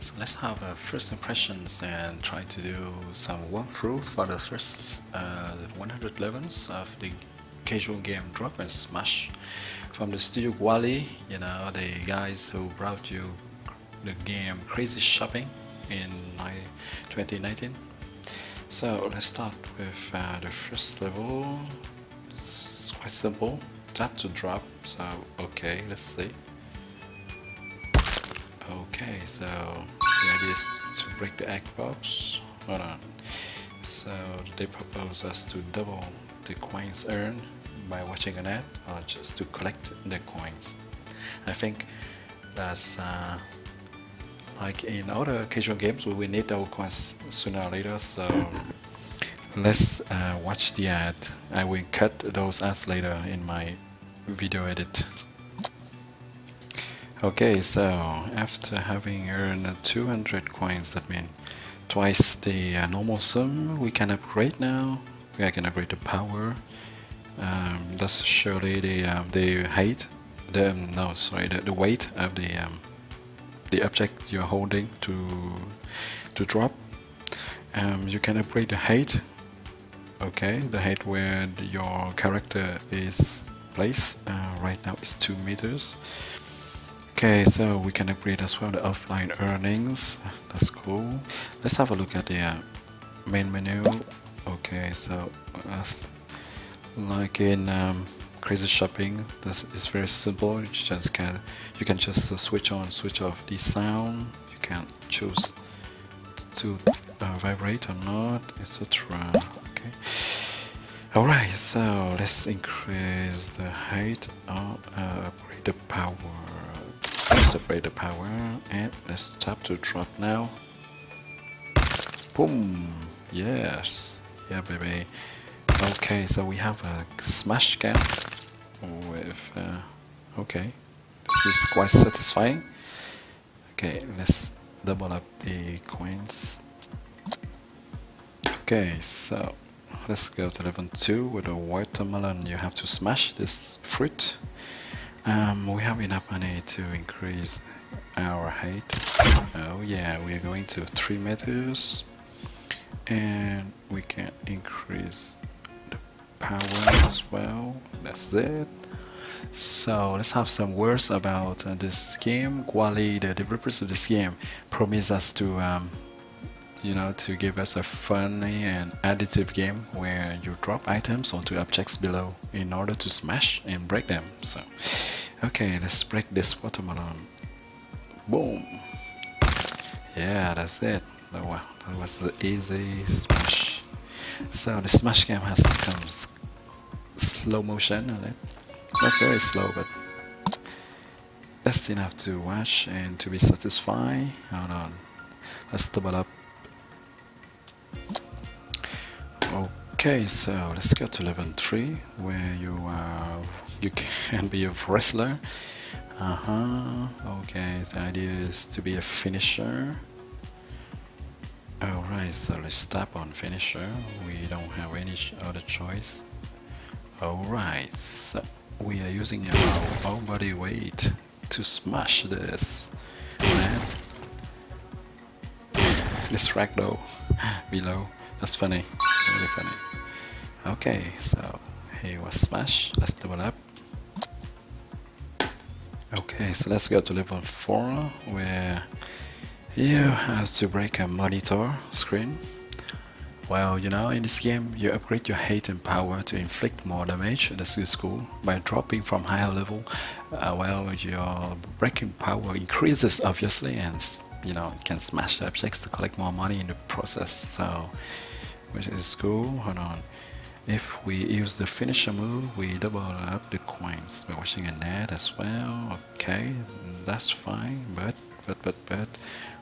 So let's have uh, first impressions and try to do some walkthrough for the first uh, 100 levels of the casual game Drop and Smash from the studio Kwalee, you know, the guys who brought you the game Crazy Shopping in 2019. So let's start with uh, the first level. It's quite simple. Tap to drop. So okay, let's see. Okay, so the idea is to break the egg box. Hold on. So they propose us to double the coins earned by watching an ad or just to collect the coins. I think that's uh, like in other casual games we will need those coins sooner or later so let's uh, watch the ad. I will cut those ads later in my video edit. Okay, so after having earned 200 coins, that means twice the uh, normal sum, we can upgrade now. We can upgrade the power. Um, that's surely the um, the height, the um, no sorry the, the weight of the um, the object you're holding to to drop. Um, you can upgrade the height. Okay, the height where your character is placed. Uh, right now is two meters. Okay, so we can upgrade as well the offline earnings. That's cool. Let's have a look at the uh, main menu. Okay, so uh, like in um, Crazy Shopping, this is very simple. You just can you can just uh, switch on, switch off the sound. You can choose to uh, vibrate or not, etc. Okay. Alright, so let's increase the height or uh, upgrade the power separate the power and let's tap to drop now. Boom. Yes. Yeah baby. Okay so we have a smash cam with uh, okay. This is quite satisfying. Okay let's double up the coins. Okay so let's go to level 2 with a watermelon. You have to smash this fruit um, we have enough money to increase our height. Oh yeah, we are going to 3 meters and we can increase the power as well. That's it. So let's have some words about uh, this game. Kwalee, the developers of this game, promise us to um, you know, to give us a funny and additive game where you drop items onto objects below in order to smash and break them. So, okay, let's break this watermelon. Boom. Yeah, that's it. That was the easy smash. So the smash game has comes slow motion on it. Not very slow, but that's enough to watch and to be satisfied. Hold on. Let's double up Okay, so let's go to level 3 where you uh, you can be a wrestler. Uh-huh. Okay, the idea is to be a finisher. Alright, so let's tap on finisher. We don't have any other choice. Alright, so we are using our own body weight to smash this. Man. This ragdoll below. That's funny. Really funny. Okay, so he was smash. Let's double up. Okay, so let's go to level 4 where you have to break a monitor screen. Well, you know, in this game, you upgrade your hate and power to inflict more damage. This is cool. By dropping from higher level, uh, well, your breaking power increases, obviously, and, you know, you can smash objects to collect more money in the process. So, which is cool. Hold on. If we use the finisher move, we double up the coins by watching a net as well. Okay, that's fine, but, but, but, but,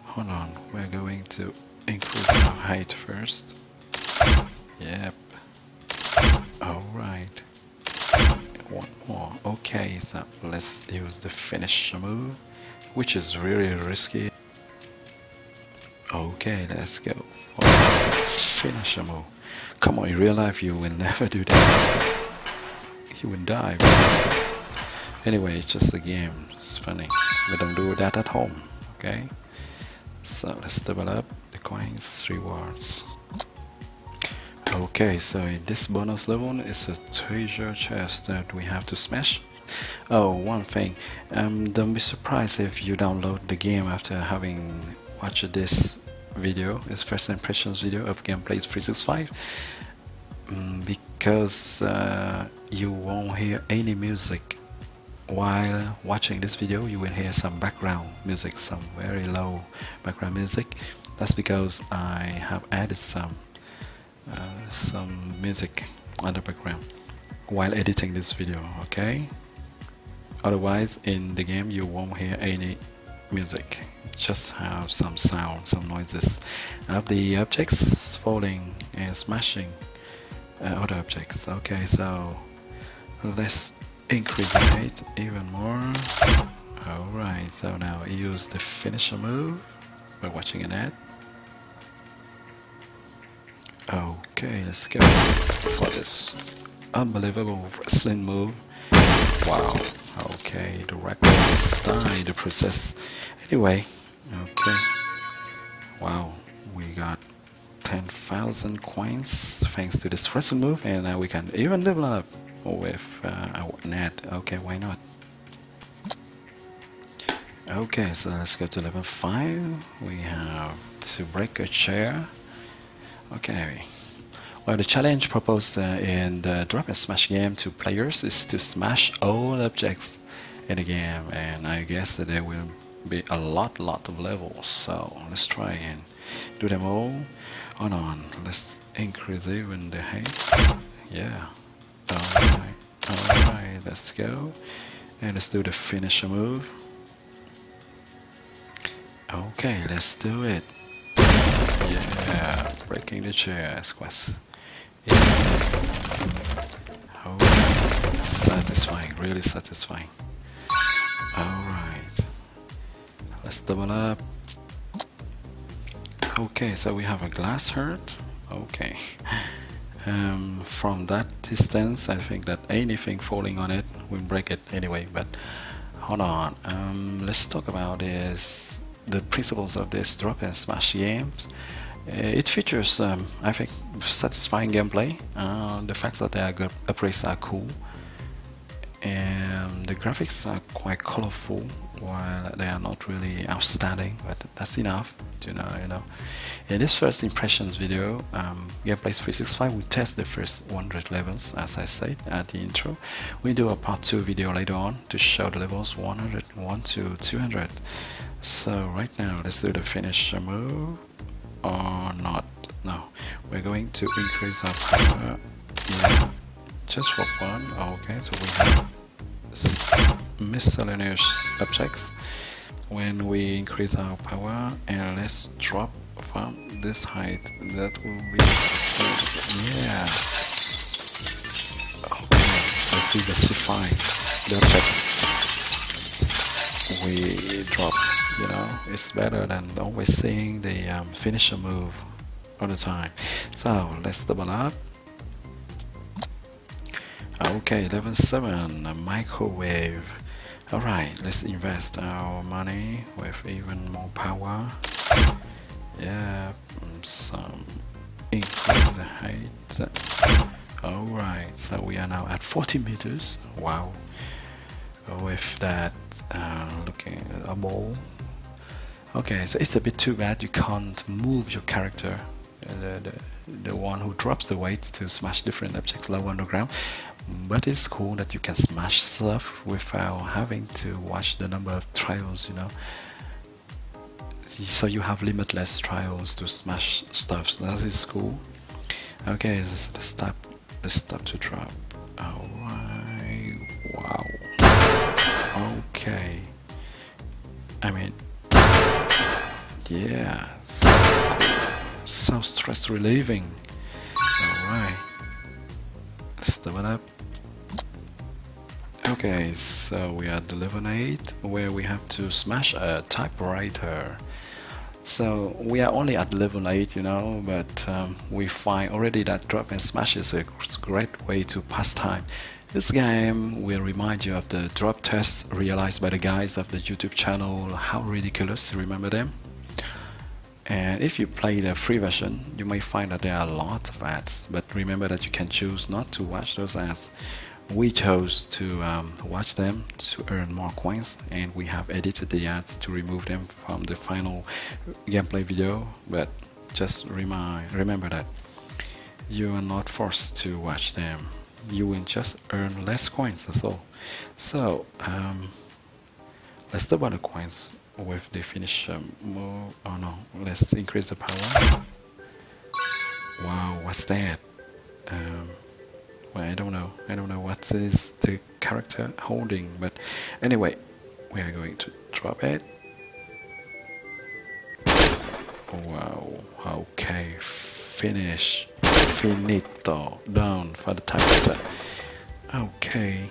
hold on, we're going to increase our height first. Yep. Alright. One more. Okay, so let's use the finisher move, which is really risky. Okay, let's go. Finisher move. Come on, in real life you will never do that. You would die. Anyway, it's just a game. It's funny. We don't do that at home. Okay? So let's develop the coins rewards. Okay, so in this bonus level is a treasure chest that we have to smash. Oh, one thing, um, don't be surprised if you download the game after having watched this video, this first impressions video of Gameplays 365 um, because uh, you won't hear any music. While watching this video you will hear some background music some very low background music. That's because I have added some uh, some music on the background while editing this video okay? Otherwise in the game you won't hear any music just have some sound some noises. Of the objects falling and smashing uh, other objects. Okay so let's increase the height even more. Alright so now use the finisher move by watching an ad. Okay let's go for this unbelievable wrestling move. Wow okay the record die the process. Anyway okay. Wow we got 10,000 coins thanks to this wrestling move and now we can even develop with uh, our net. Okay why not? Okay so let's go to level 5 we have to break a chair. Okay. Well the challenge proposed uh, in the drop and smash game to players is to smash all objects in the game and I guess that they will be a lot lot of levels. So let's try and do them all. On on. Let's increase even the height. Yeah. Alright alright. Let's go. And let's do the finisher move. Okay let's do it. Yeah. Breaking the chair. Squash. Yeah. oh satisfying. Really satisfying. Alright let's double up. Okay so we have a glass hurt. okay. Um, from that distance I think that anything falling on it will break it anyway but hold on. Um, let's talk about this the principles of this drop and smash games. Uh, it features um, I think satisfying gameplay. Uh, the fact that they are good upgrades are cool. And the graphics are quite colorful while they are not really outstanding but that's enough to know you know. In this first impressions video um, gameplays 365 we test the first 100 levels as I said at the intro. We do a part 2 video later on to show the levels 101 to 200 so right now let's do the finisher move or not. No we're going to increase our power yeah just for fun. Okay so we have miscellaneous objects. When we increase our power and let's drop from this height that will be yeah. Okay let's diversify the objects we drop. You know it's better than always seeing the um, finisher move all the time. So let's double up. Okay level 7 a microwave alright let's invest our money with even more power. Yeah some increase the height. Alright so we are now at 40 meters. Wow. With that uh, looking a ball. Okay so it's a bit too bad you can't move your character. Uh, the, the, the one who drops the weight to smash different objects low underground but it's cool that you can smash stuff without having to watch the number of trials you know? So you have limitless trials to smash stuff so that is cool. Okay let's stop let's stop to drop. Alright wow. Okay. I mean yeah so, so stress relieving alright. Step it up Okay, so we are at level 8 where we have to smash a typewriter. So we are only at level 8, you know, but um, we find already that drop and smash is a great way to pass time. This game will remind you of the drop tests realized by the guys of the YouTube channel How Ridiculous, remember them? and if you play the free version you may find that there are lots of ads but remember that you can choose not to watch those ads we chose to um, watch them to earn more coins and we have edited the ads to remove them from the final gameplay video but just remind remember that you are not forced to watch them. You will just earn less coins that's all. So um, let's double the coins with the finish um, oh no let's increase the power. Wow what's that? Um, I don't know. I don't know what is the character holding but anyway we are going to drop it. Wow. Okay. Finish. Finito. Down for the time okay.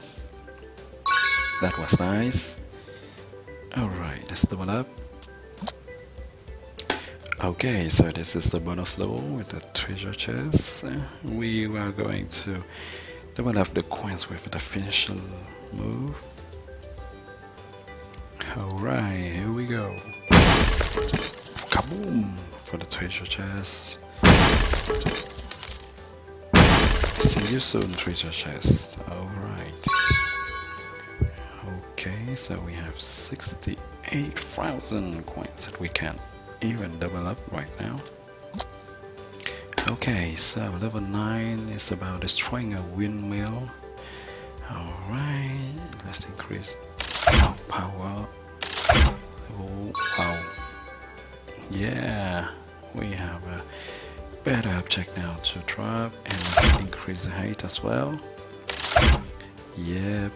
That was nice. Alright let's double up okay so this is the bonus level with the treasure chest. We are going to double up the coins with the finishing move. Alright here we go. Kaboom! For the treasure chest. See you soon treasure chest. Alright okay so we have 68,000 coins that we can even double up right now. Okay so level 9 is about destroying a windmill. Alright let's increase power. Oh wow. Yeah we have a better object now to drop and let's increase the height as well. Yep.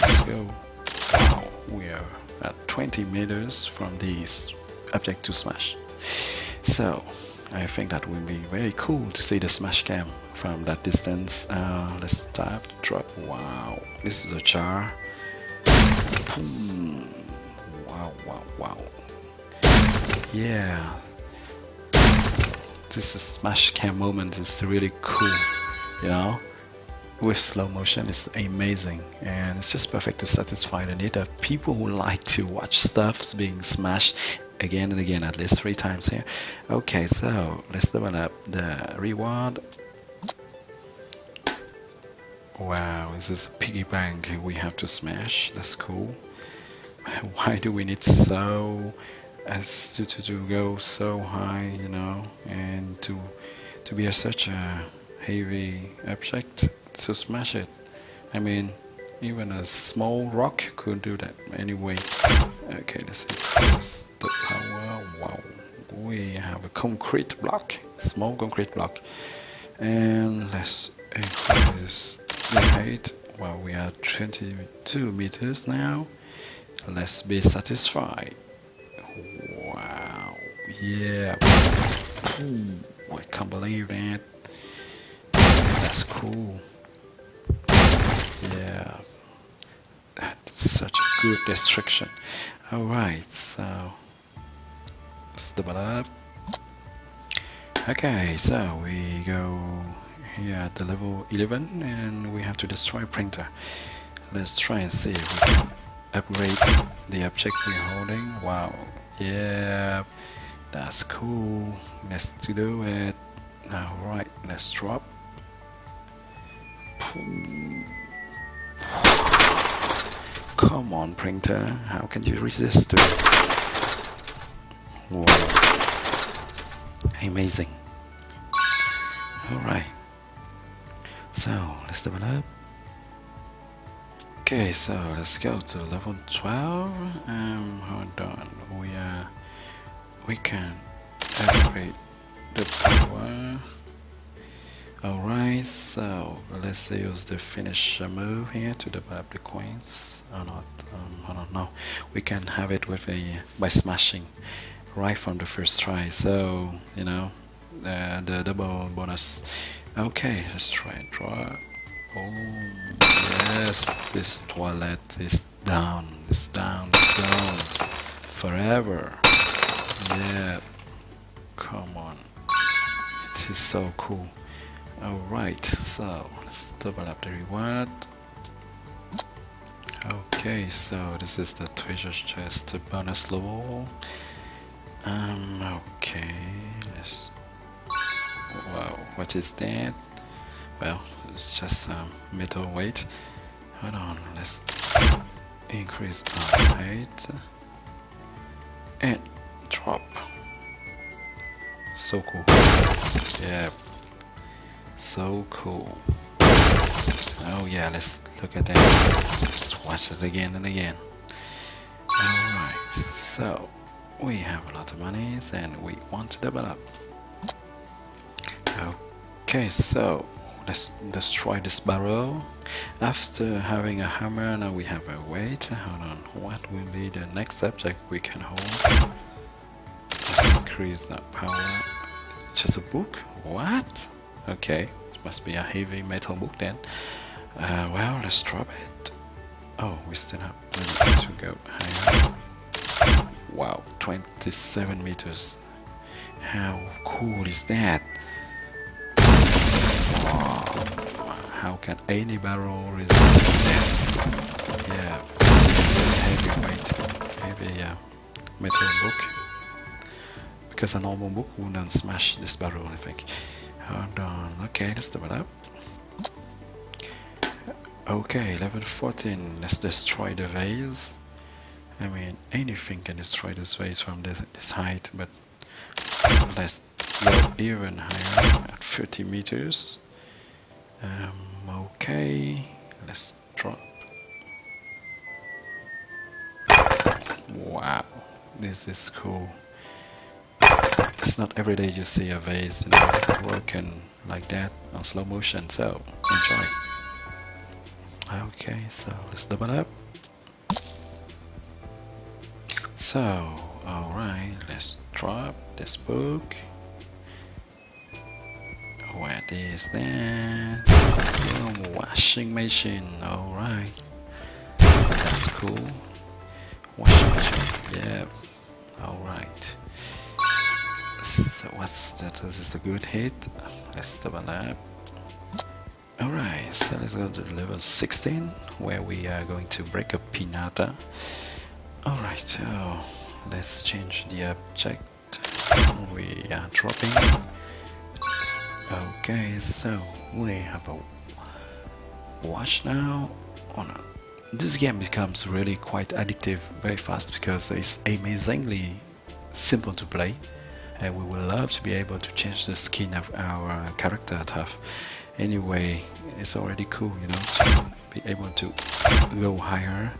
Let's go. Wow we are at 20 meters from this object to smash. So I think that would be very cool to see the smash cam from that distance. Uh, let's start drop. Wow this is a char. Wow wow wow. Yeah. This smash cam moment is really cool you know with slow motion it's amazing. And it's just perfect to satisfy the need of people who like to watch stuffs being smashed again and again at least three times here. Okay so let's develop the reward. Wow this is a piggy bank we have to smash. That's cool. Why do we need so as to, to, to go so high you know and to to be a, such a heavy object to smash it. I mean even a small rock could do that anyway. Okay let's increase the power. Wow. We have a concrete block small concrete block. And let's increase the height. Well we are 22 meters now. Let's be satisfied. Wow. Yeah. Ooh, I can't believe that that's cool yeah. That's such a good destruction alright so let's double up. Okay so we go here at the level 11 and we have to destroy printer. Let's try and see if we can upgrade the object we're holding. Wow. Yeah that's cool. Let's do it. Alright let's drop Come on, printer. How can you resist it? Wow. Amazing. Alright. So, let's develop. Okay, so let's go to level 12. Um, hold on. We, uh, we can upgrade the power. Alright, so let's use the finish move here to develop the coins or not, um, I don't know. We can have it with a by smashing right from the first try, so you know uh, the double bonus. Okay, let's try and draw. Oh yes, this toilet is down, it's down, it's down forever. Yeah, come on, it is so cool. Alright, so let's double up the reward. Okay, so this is the treasure chest bonus level. Um, okay, let's... Wow, what is that? Well, it's just um, metal weight. Hold on, let's increase our height and drop. So cool. Yeah. So cool. Oh yeah, let's look at that. Let's watch it again and again. Alright, so we have a lot of monies and we want to develop. Okay, so let's destroy this barrel. After having a hammer, now we have a weight. Hold on, what will be the next object we can hold? Let's increase that power. Just a book? What? Okay, it must be a heavy metal book then. Uh, well, let's drop it. Oh, we still have to go higher. Wow, 27 meters. How cool is that? Wow. How can any barrel resist that? Yeah, heavy weight, heavy uh, metal book. Because a normal book wouldn't smash this barrel, I think. Hold on, okay, let's double up. Okay, level 14, let's destroy the vase. I mean, anything can destroy this vase from this, this height, but let's go even higher at 30 meters. Um, okay, let's drop. Wow, this is cool. It's not every day you see a vase you know, working like that on slow motion, so enjoy. Okay, so let's double up. So, alright, let's drop this book. What is that? Oh, washing machine, alright. That's cool. Washing machine, yep Alright. So what's that? This is a good hit. Let's double up. Alright, so let's go to level 16 where we are going to break a pinata. Alright, so let's change the object. We are dropping. Okay, so we have a watch now. Oh no. This game becomes really quite addictive very fast because it's amazingly simple to play and we would love to be able to change the skin of our character tough anyway it's already cool you know to be able to go higher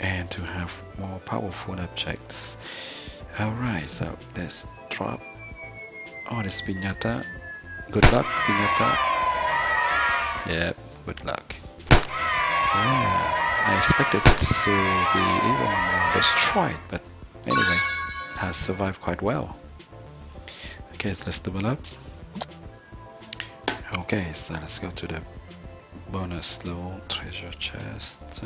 and to have more powerful objects. Alright so let's drop. Oh this pinata. Good luck pinata. Yeah good luck. Yeah I expected it to be even destroyed but anyway has survived quite well okay so let's double up Okay, so let's go to the bonus level treasure chest.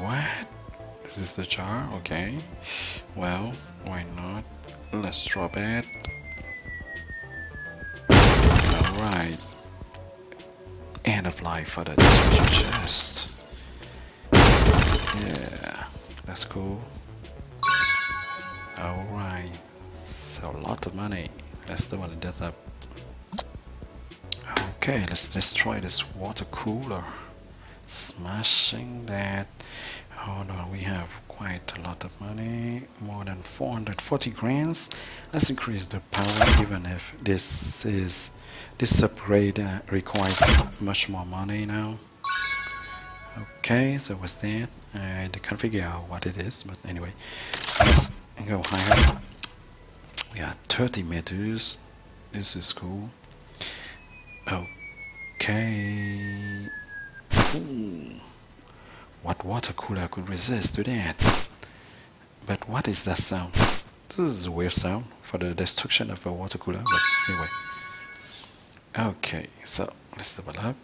What? Is this the jar? Okay. Well, why not? Let's drop it. Alright. End of life for the treasure chest. Yeah, that's cool. Alright. So a lot of money. Let's do one that up. Okay, let's destroy this water cooler. Smashing that. Oh no, we have quite a lot of money. More than 440 grams. Let's increase the power even if this is this upgrade uh, requires much more money now. Okay, so what's that? I can't figure out what it is, but anyway, let's go higher. We are 30 meters. This is cool. Okay. Ooh. What water cooler could resist to that? But what is that sound? This is a weird sound for the destruction of a water cooler, but anyway. Okay, so let's double up.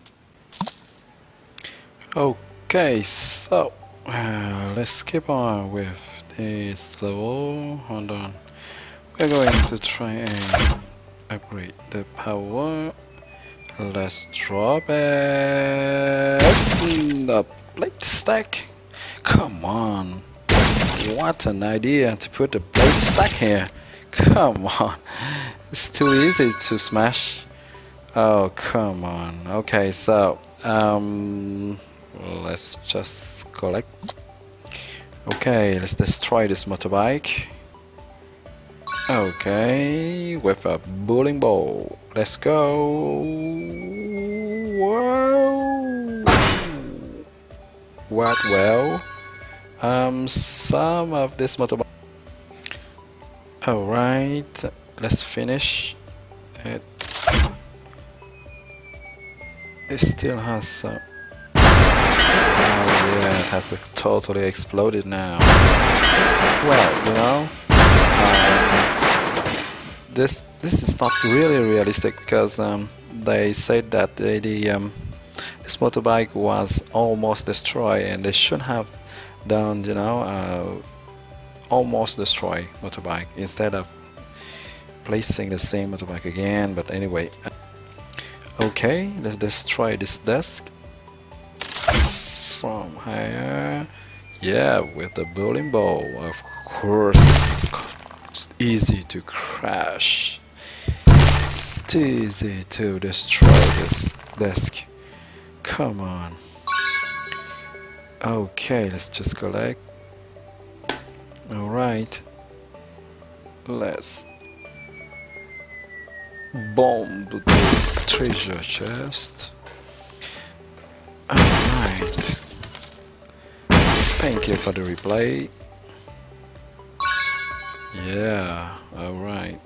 Okay, so uh, let's keep on with this level. Hold on. We're going to try and upgrade the power. Let's drop it. The plate stack. Come on. What an idea to put a plate stack here. Come on. It's too easy to smash. Oh, come on. Okay, so, um, let's just collect. Okay, let's destroy this motorbike. Okay, with a bowling ball. Let's go. Whoa. What well? Um, some of this motorbike. Alright, let's finish it. It still has some. It has totally exploded now. Well, you know, um, this this is not really realistic because um, they said that the, the um, this motorbike was almost destroyed and they should have done, you know, uh, almost destroy motorbike instead of placing the same motorbike again. But anyway. Okay, let's destroy this desk from here. Yeah, with the bowling ball, of course, it's easy to crash. It's easy to destroy this desk. Come on. Okay, let's just collect. Alright. Let's bomb this treasure chest. Alright. Thank you for the replay. Yeah, alright.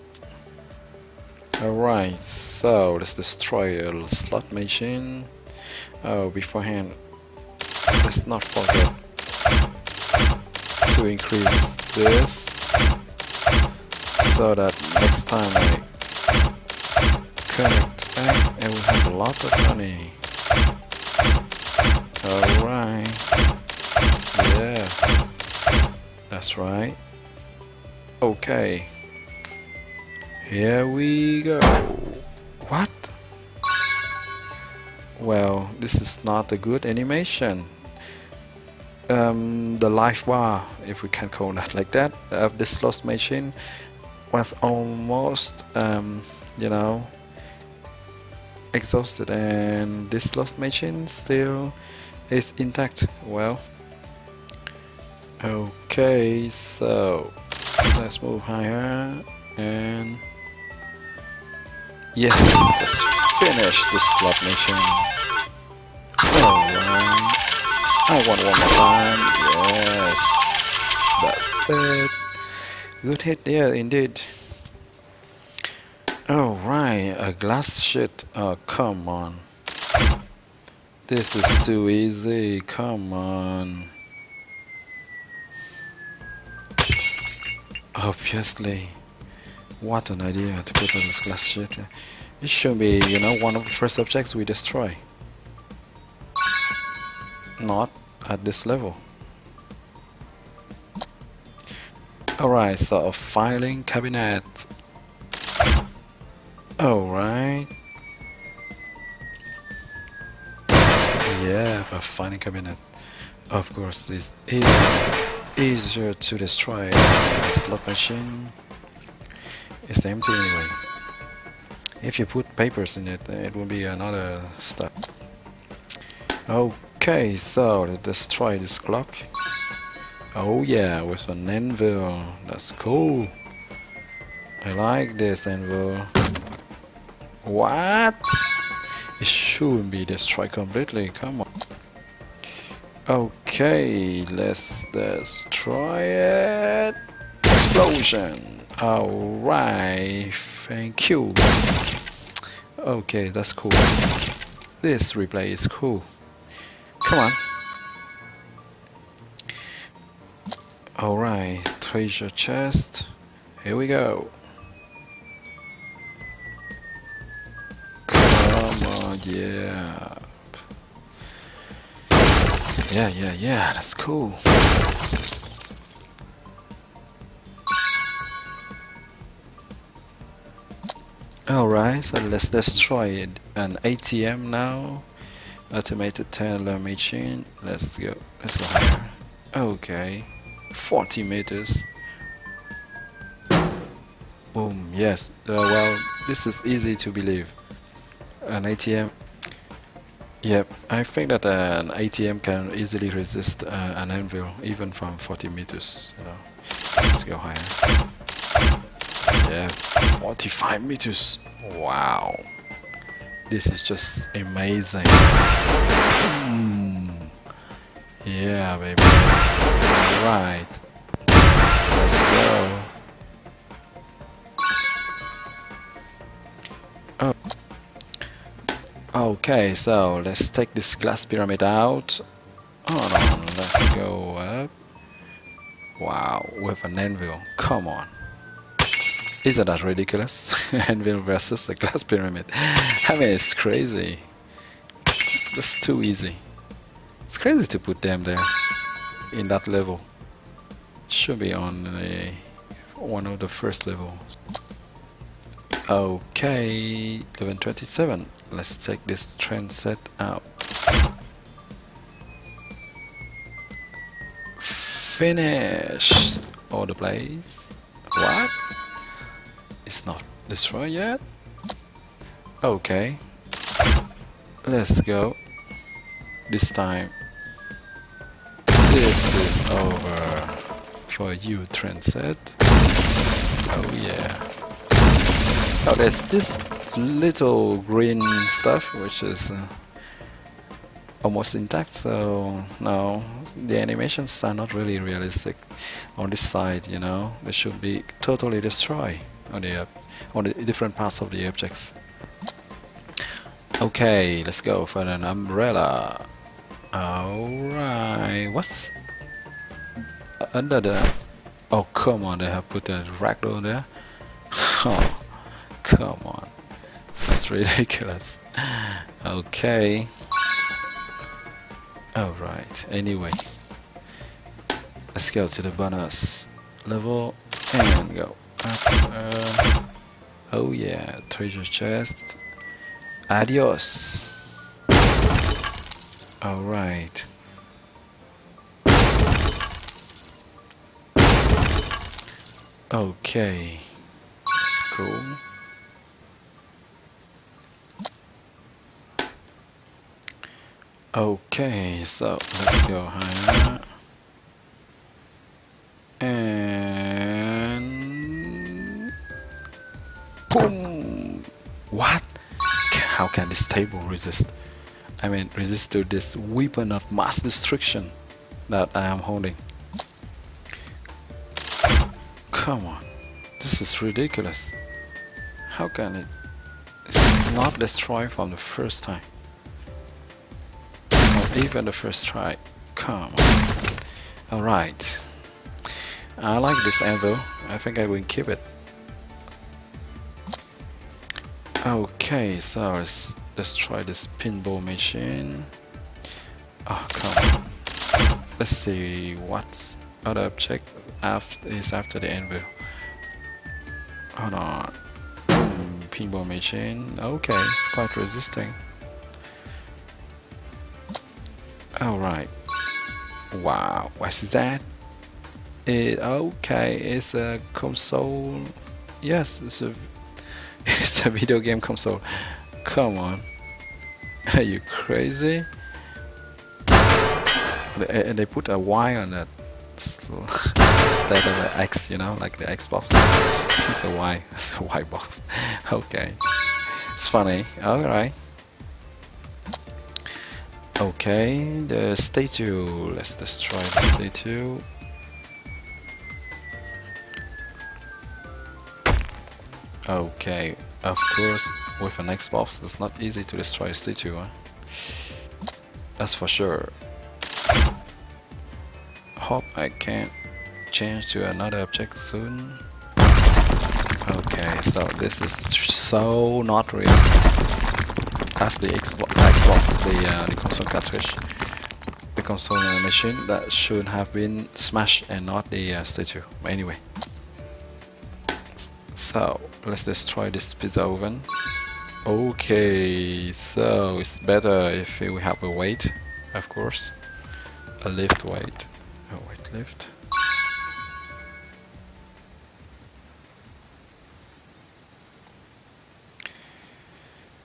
Alright, so let's destroy a slot machine. Oh, beforehand, let's not forget to increase this so that next time I connect back and we have a lot of money. Alright. Yeah. That's right. Okay. Here we go. What? Well, this is not a good animation. Um, the life bar, if we can call that like that, of this lost machine was almost, um, you know, exhausted and this lost machine still is intact well okay so let's move higher and yes let's finish this slot mission alright I want one more time yes that's it good hit yeah indeed Oh right, a glass shit. Oh come on. This is too easy. Come on. Obviously. What an idea to put on this glass shit. It should be, you know, one of the first objects we destroy. Not at this level. Alright, so a filing cabinet. Alright. Yeah, a filing cabinet. Of course, it's easier to destroy a slot machine. It's empty anyway. If you put papers in it, it will be another step. Okay, so let's destroy this clock. Oh yeah, with an anvil. That's cool. I like this anvil. What? It shouldn't be destroyed completely, come on. Okay, let's destroy it. Explosion! Alright, thank you. Okay, that's cool. This replay is cool. Come on. Alright, treasure chest. Here we go. Come on, yeah. Yeah, yeah, yeah, that's cool. Alright, so let's destroy an ATM now. Automated teller machine. Let's go. Let's go higher. Okay. 40 meters. Boom, yes. Uh, well, this is easy to believe. An ATM. Yep, I think that uh, an ATM can easily resist uh, an anvil, even from 40 meters. let's go higher. Yeah, 45 meters. Wow. This is just amazing. Mm. Yeah, baby. Alright. Let's go. Okay, so let's take this glass pyramid out. Hold on, let's go up. Wow, with an anvil. Come on. Isn't that ridiculous? Anvil versus a glass pyramid. I mean, it's crazy. That's too easy. It's crazy to put them there in that level. Should be on a, one of the first levels. Okay, 1127. Let's take this train set out. Finish all the place. What? It's not destroyed yet? Okay. Let's go. This time. This is over for you, Transit. Oh yeah. Oh, there's this little green stuff which is uh, almost intact so no the animations are not really realistic on this side you know they should be totally destroyed on the on the different parts of the objects. Okay, let's go for an umbrella. Alright, what's under the... Oh, come on, they have put a ragdoll there. Oh, come on. It's ridiculous. Okay. Alright, anyway. Let's go to the bonus level and go. Uh, oh yeah, treasure chest. Adios. Alright. Okay. Cool. Okay, so let's go higher. And boom! What? How can this table resist? I mean, resist to this weapon of mass destruction that I am holding. Come on. This is ridiculous. How can it it's not destroy from the first time? Even the first try. Come on. Alright. I like this anvil. I think I will keep it. Okay, so let's, let's try this pinball machine. Oh, come on. Let's see what other object after is after the anvil. Hold on. Mm, pinball machine. Okay, it's quite resisting. Alright. Wow, what's that? It, okay, it's a console. Yes, it's a it's a video game console. Come on. Are you crazy? And they put a Y on it instead of an X, you know, like the Xbox. It's a Y. It's a Y box. Okay. It's funny. Alright. Okay, the statue. Let's destroy the statue. Okay, of course, with an Xbox, it's not easy to destroy a statue. Huh? That's for sure. Hope I can change to another object soon. Okay, so this is so not realistic. That's the Xbox, the, uh, the console cartridge, the console machine that should have been smashed and not the uh, statue. But anyway, so let's destroy this pizza oven. Okay, so it's better if we have a weight, of course, a lift weight. A weight lift.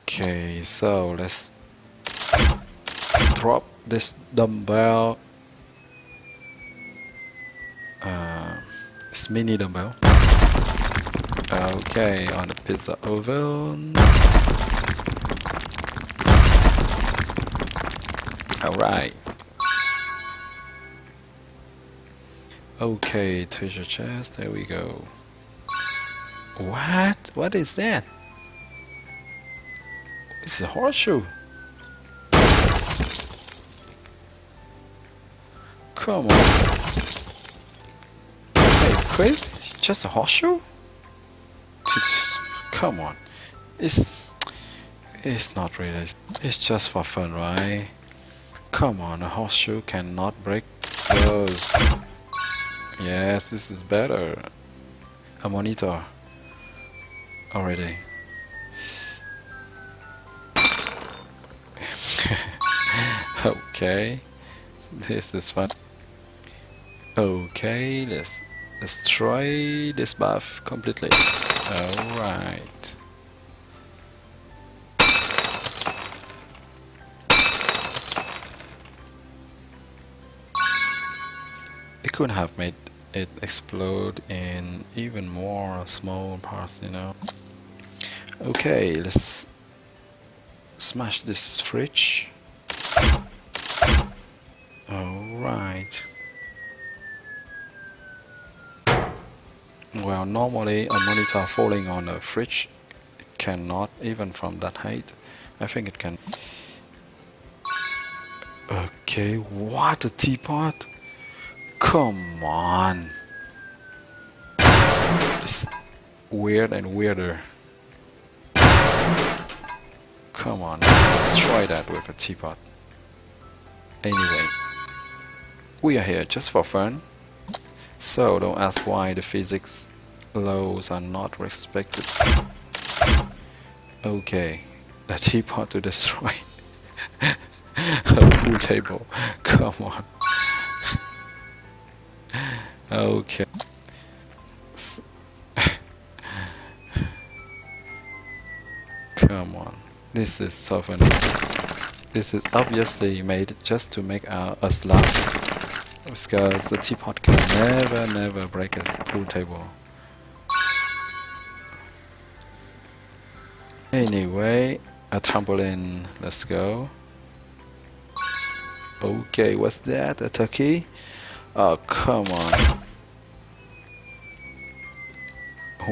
Okay, so let's drop this dumbbell. Uh, it's mini dumbbell. Okay, on the pizza oven. Alright. Okay, treasure chest, there we go. What? What is that? It's a horseshoe. Come on. Hey, crazy? Just a horseshoe? Just, come on. It's it's not really. It's just for fun, right? Come on, a horseshoe cannot break those. Yes, this is better. A monitor. Already. okay. This is fun. Okay, let's destroy this buff completely. Alright. It could have made it explode in even more small parts, you know. Okay, let's smash this fridge. Alright. Well, normally a monitor falling on a fridge cannot, even from that height. I think it can. Okay, what a teapot! Come on. It's weird and weirder. Come on, let's try that with a teapot. Anyway, we are here just for fun. So don't ask why the physics laws are not respected. Okay, the teapot to destroy a pool table. Come on. Okay. Come on. This is so funny. This is obviously made just to make uh, us laugh. Because the teapot can never, never break a pool table. Anyway, a trampoline. Let's go. Okay, what's that? A turkey? Oh, come on.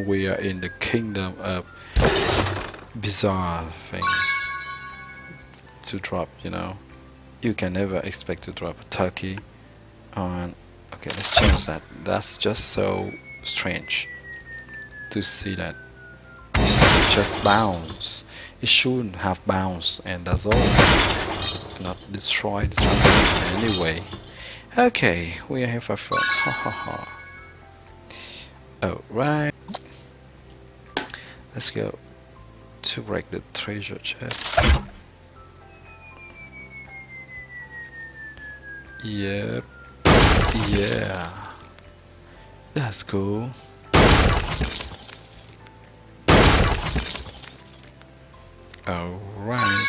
We are in the kingdom of bizarre things to drop, you know. You can never expect to drop a turkey on... Okay, let's change that. That's just so strange to see that. It just bounce. It shouldn't have bounce and that's all. Not destroy the anyway. Okay, we here for fun. Ha ha ha. Alright. Let's go to break the treasure chest. Yep. Yeah. That's cool. Alright.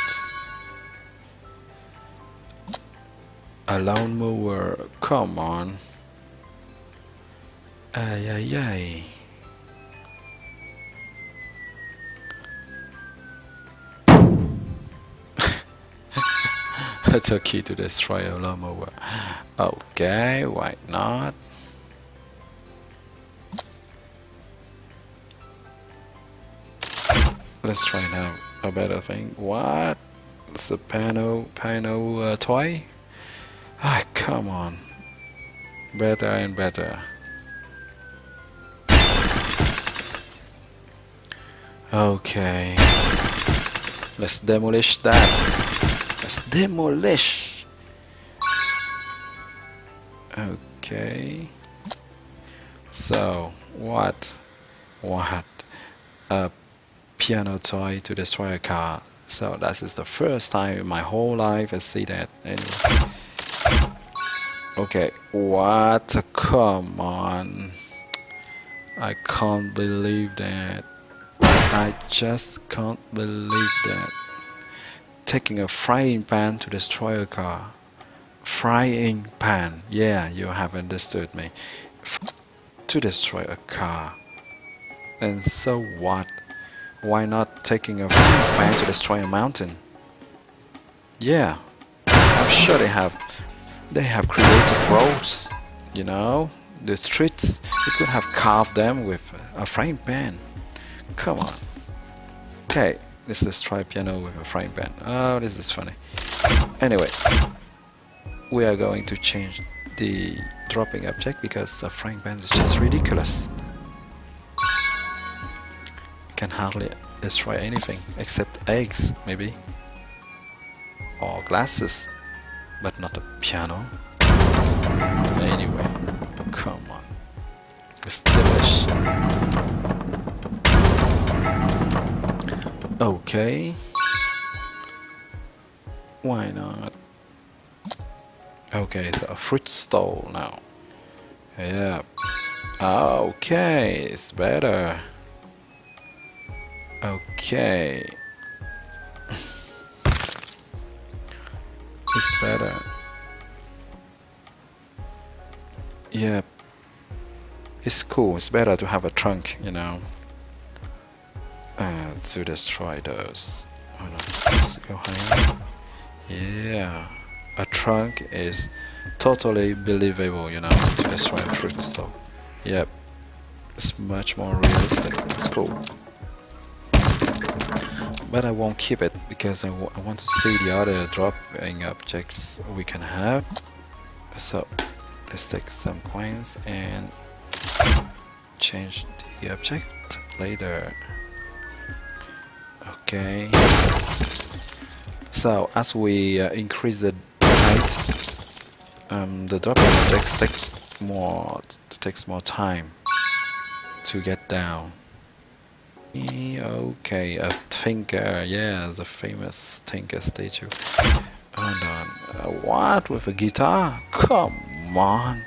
A lawn mower, come on. Ay, ay, ay. A key to destroy a lawn mower. Okay, why not? Let's try now a better thing. What? It's a pano, pano uh, toy? Ah, come on. Better and better. Okay. Let's demolish that. Let's demolish. Okay. So, what? What? A piano toy to destroy a car. So this is the first time in my whole life I see that. Okay, what? Come on. I can't believe that. I just can't believe that. Taking a frying pan to destroy a car. Frying pan. Yeah, you have understood me. F to destroy a car. And so what? Why not taking a frying pan to destroy a mountain? Yeah, I'm sure they have. They have created roads, you know, the streets. You could have carved them with a frying pan. Come on. Okay, this is try piano with a frying pan. Oh, this is funny. Anyway, we are going to change the dropping object because a frying pan is just ridiculous. Can hardly destroy anything except eggs, maybe. Or glasses, but not a piano. Anyway, oh, come on. It's delish. Okay. Why not? Okay, so a fruit stall now. Yeah. Okay, it's better. Okay. it's better. Yeah. It's cool. It's better to have a trunk, you know. To destroy those. Hold on. Let's go higher. Yeah a trunk is totally believable, you know, to destroy fruit stall. Yep, it's much more realistic. It's cool. But I won't keep it because I, I want to see the other dropping objects we can have. So let's take some coins and change the object later. Okay. So as we uh, increase the height, um, the dropping objects takes more takes more time to get down. Okay, a Tinker, yeah, the famous Tinker statue. Hold on, uh, what with a guitar? Come on!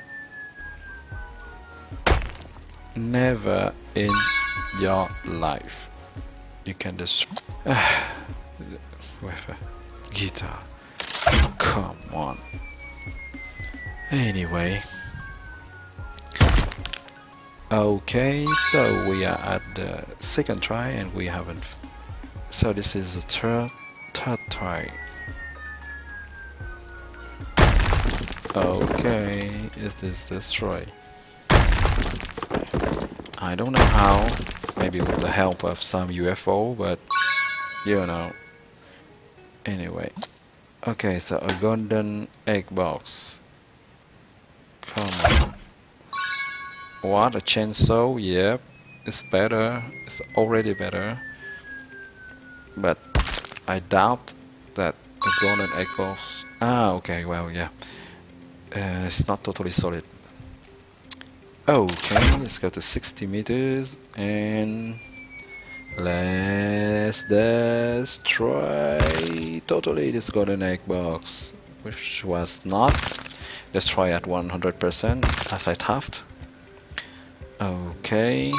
Never in your life you can destroy with a guitar. Come on. Anyway. Okay, so we are at the second try and we haven't... So this is the third, third try. Okay, it is destroyed. I don't know how, maybe with the help of some UFO, but you know. Anyway. Okay, so a golden egg box. Come on. What, a chainsaw? Yep, it's better. It's already better. But I doubt that a golden egg box... Ah, okay, well, yeah. Uh, it's not totally solid. Okay, let's go to 60 meters and Let's destroy totally this golden egg box, which was not destroyed at 100% as I thought. Okay.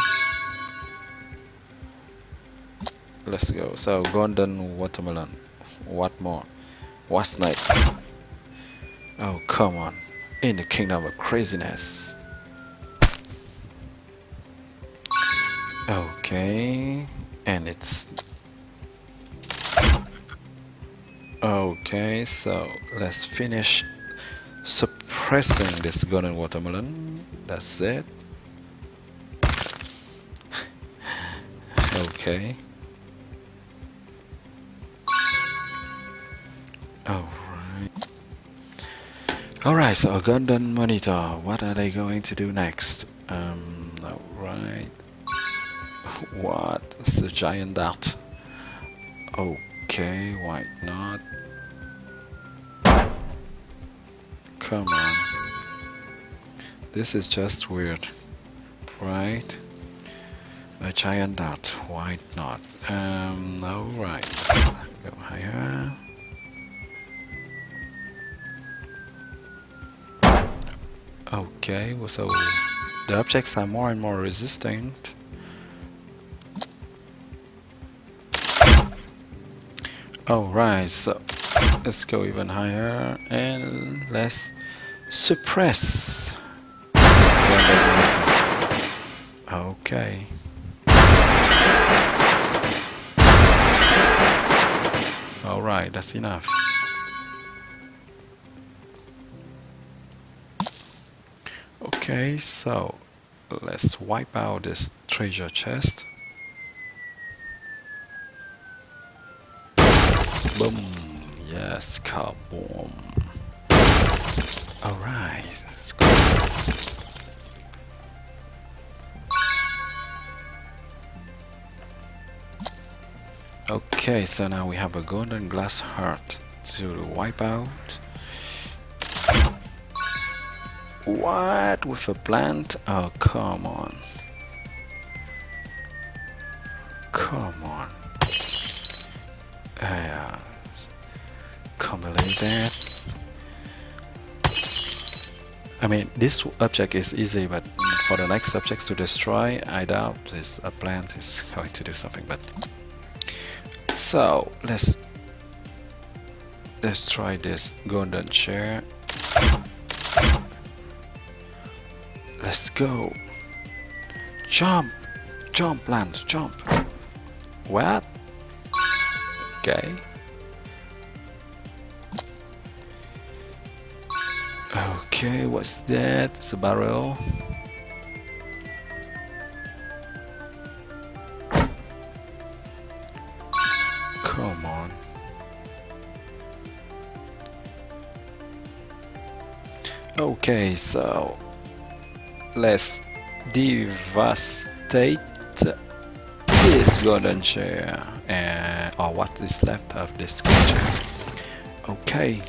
Let's go. So golden watermelon. What more? What's next? Oh come on. In the kingdom of craziness. Okay and it's okay so let's finish suppressing this golden watermelon. That's it. Okay. Alright. Alright so a golden monitor what are they going to do next? Um alright what? It's a giant dart. Okay, why not? Come on. This is just weird. Right? A giant dart, why not? Um, alright. Go higher. Okay, so the objects are more and more resistant. Alright, so let's go even higher and let's suppress. Okay. Alright, that's enough. Okay, so let's wipe out this treasure chest. Boom. Yes, kaboom. Alright, let's go. Okay, so now we have a golden glass heart to wipe out. What? With a plant? Oh, come on. Mean, this object is easy, but for the next objects to destroy, I doubt this a plant is going to do something. But so let's try this golden chair. Let's go. Jump, jump, plant, jump. What? Okay. Okay, what's that? It's a barrel. Come on. Okay, so let's devastate this golden chair and or what is left of this chair. Okay.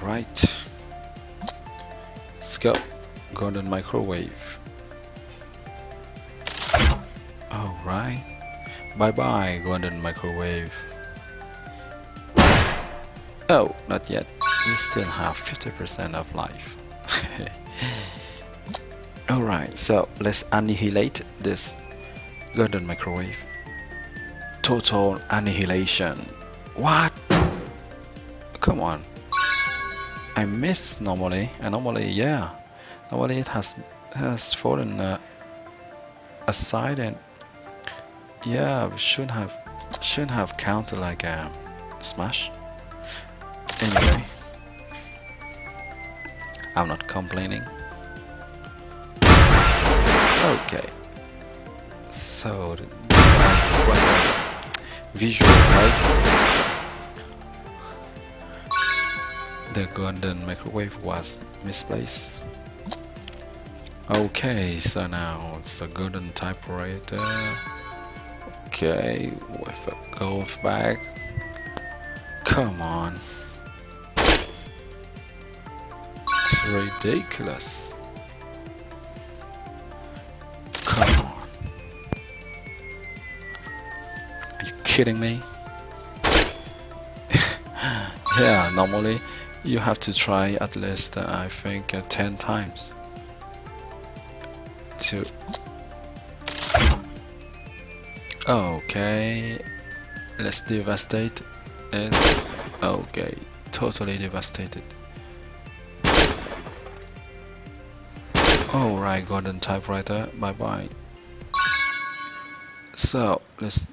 Alright. Let's go. Golden microwave. Alright. Bye bye, golden microwave. Oh, not yet. We still have 50% of life. Alright, so let's annihilate this golden microwave. Total annihilation. What? Come on. I miss normally, and normally, yeah, normally it has has fallen uh, aside, and yeah, shouldn't have shouldn't have counted like a smash. Anyway, I'm not complaining. Okay, so visual? The golden microwave was misplaced. Okay, so now it's a golden typewriter. Okay, with a golf bag. Come on. It's ridiculous. Come on. Are you kidding me? yeah, normally you have to try at least uh, I think uh, 10 times to okay let's devastate it. Okay totally devastated. Alright golden typewriter bye bye so let's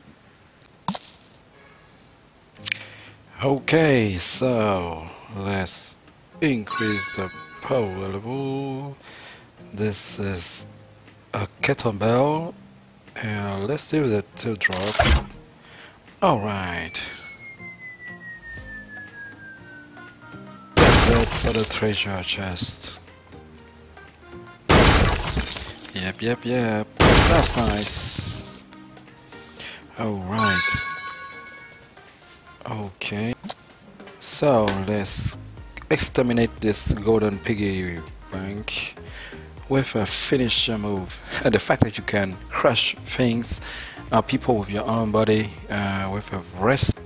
okay so let's increase the power level. This is a kettlebell let's use it to drop. Alright for the treasure chest. Yep yep yep. That's nice. Alright okay so let's exterminate this golden piggy bank with a finisher move. The fact that you can crush things, uh, people with your own body uh, with a wrist.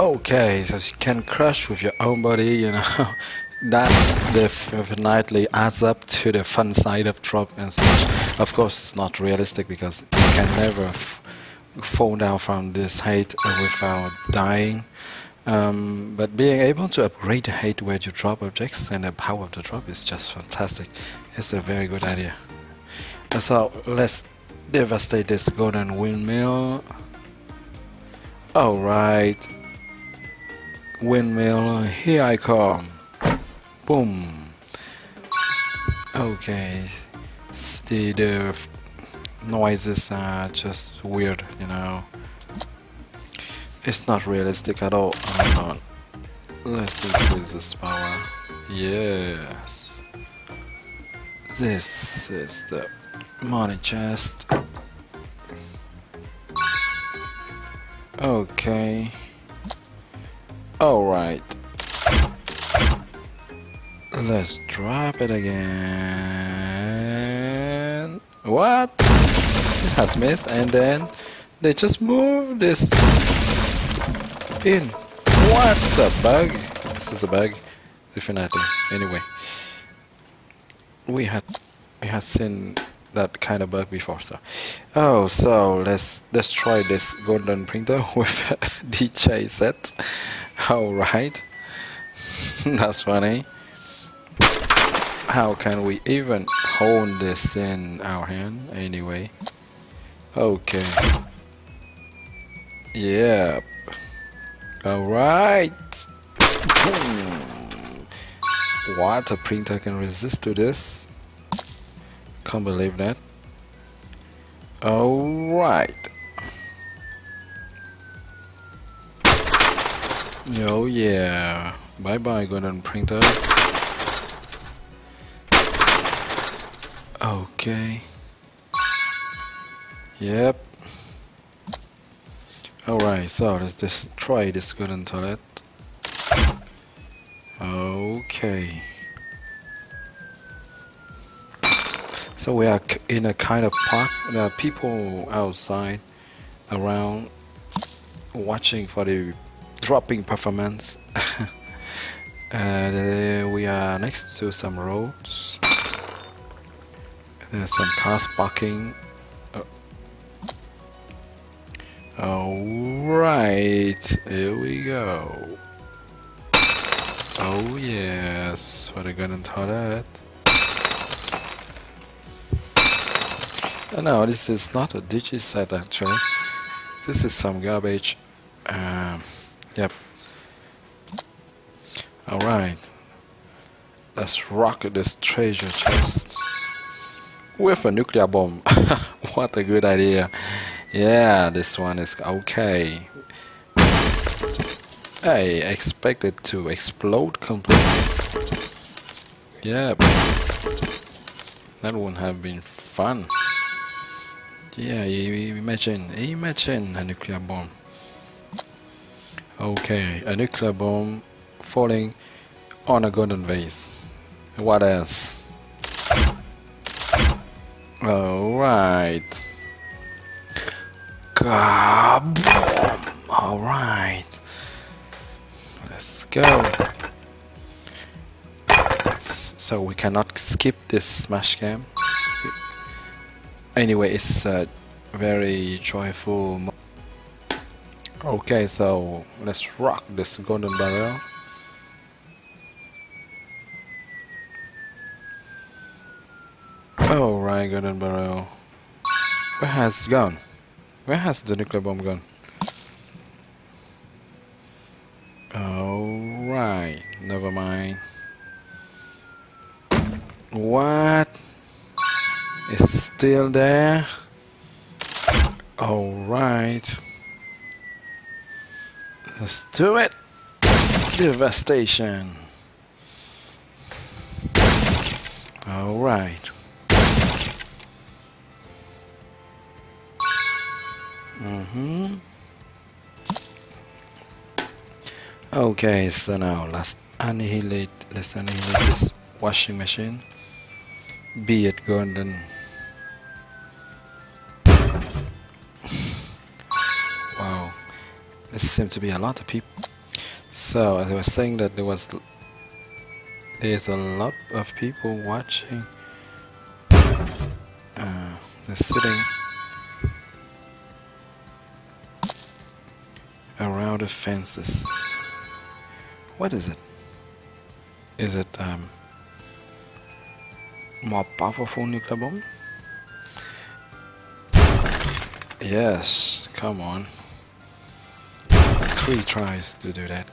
Okay, so you can crush with your own body, you know. That's definitely adds up to the fun side of drop and smash. Of course, it's not realistic because you can never fall down from this height without dying. Um, but being able to upgrade the height where you drop objects and the power of the drop is just fantastic. It's a very good idea. And so let's devastate this golden windmill. Alright. Windmill, here I come. Boom. Okay. The, the noises are just weird, you know. It's not realistic at all. Uh, let's increase this power. Yes. This is the money chest. Okay. Alright. Let's drop it again. What? It has missed and then they just move this in. What a bug. This is a bug. Definitely. Anyway. We had we had seen that kind of bug before so oh so let's let's try this golden printer with DJ set alright that's funny how can we even hold this in our hand anyway okay yep alright what a printer can resist to this can't believe that. Alright. Oh yeah. Bye bye golden printer. Okay. Yep. Alright, so let's just try this golden toilet. Okay. So we are in a kind of park. There are people outside around watching for the dropping performance. and uh, we are next to some roads. There's some cars parking. Alright, here we go. Oh yes, what a good and toilet. Uh, no, this is not a digi set actually. This is some garbage. Um, yep. Alright. Let's rock this treasure chest. With a nuclear bomb. what a good idea. Yeah, this one is okay. I expect it to explode completely. Yep. That would have been fun. Yeah, imagine, imagine a nuclear bomb. Okay, a nuclear bomb falling on a golden vase. What else? Alright. Ah, Alright. Let's go. So we cannot skip this smash game. anyway it's a very joyful okay so let's rock this golden barrel oh right golden barrel where has it gone where has the nuclear bomb gone Alright, never mind. What? It's still there. Alright. Let's do it. Devastation. Alright. Mm-hmm. Okay, so now let's annihilate let's annihilate this washing machine. Be it golden This seems to be a lot of people. So as I was saying that there was there's a lot of people watching. Uh, is sitting around the fences. What is it? Is it um, more powerful nuclear bomb? Yes, come on. Three tries to do that.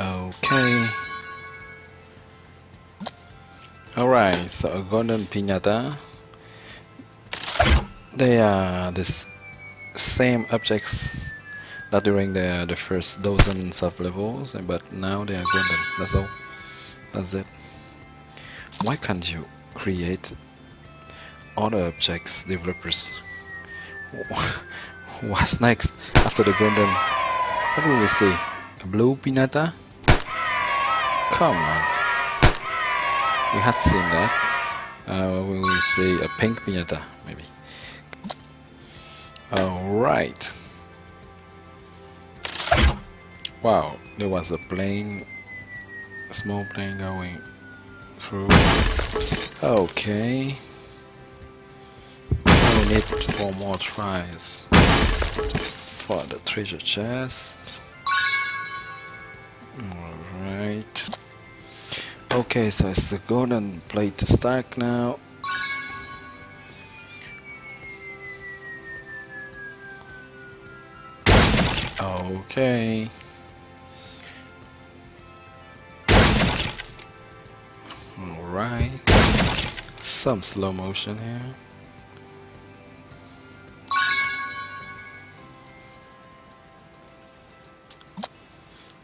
Okay. Alright, so a golden pinata. They are the same objects that during the the first dozens of levels, but now they are golden. That's all. That's it. Why can't you create other objects, developers? What's next after the golden? What will we see? A blue pinata? Come on. We had seen that. Uh, we will see a pink pinata, maybe. Alright. Wow, there was a plane, a small plane going through. Okay. We need four more tries for the treasure chest. Alright. Okay, so it's the golden plate to stack now. Okay. Alright. Some slow motion here.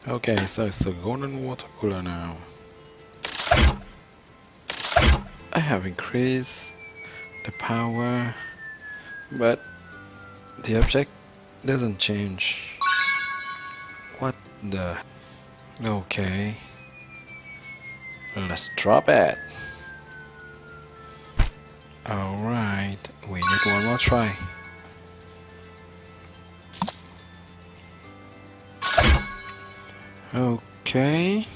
Okay, so it's a golden water cooler now. I have increased the power, but the object doesn't change. What the? Okay. Let's drop it. Alright, we need one more try. Okay.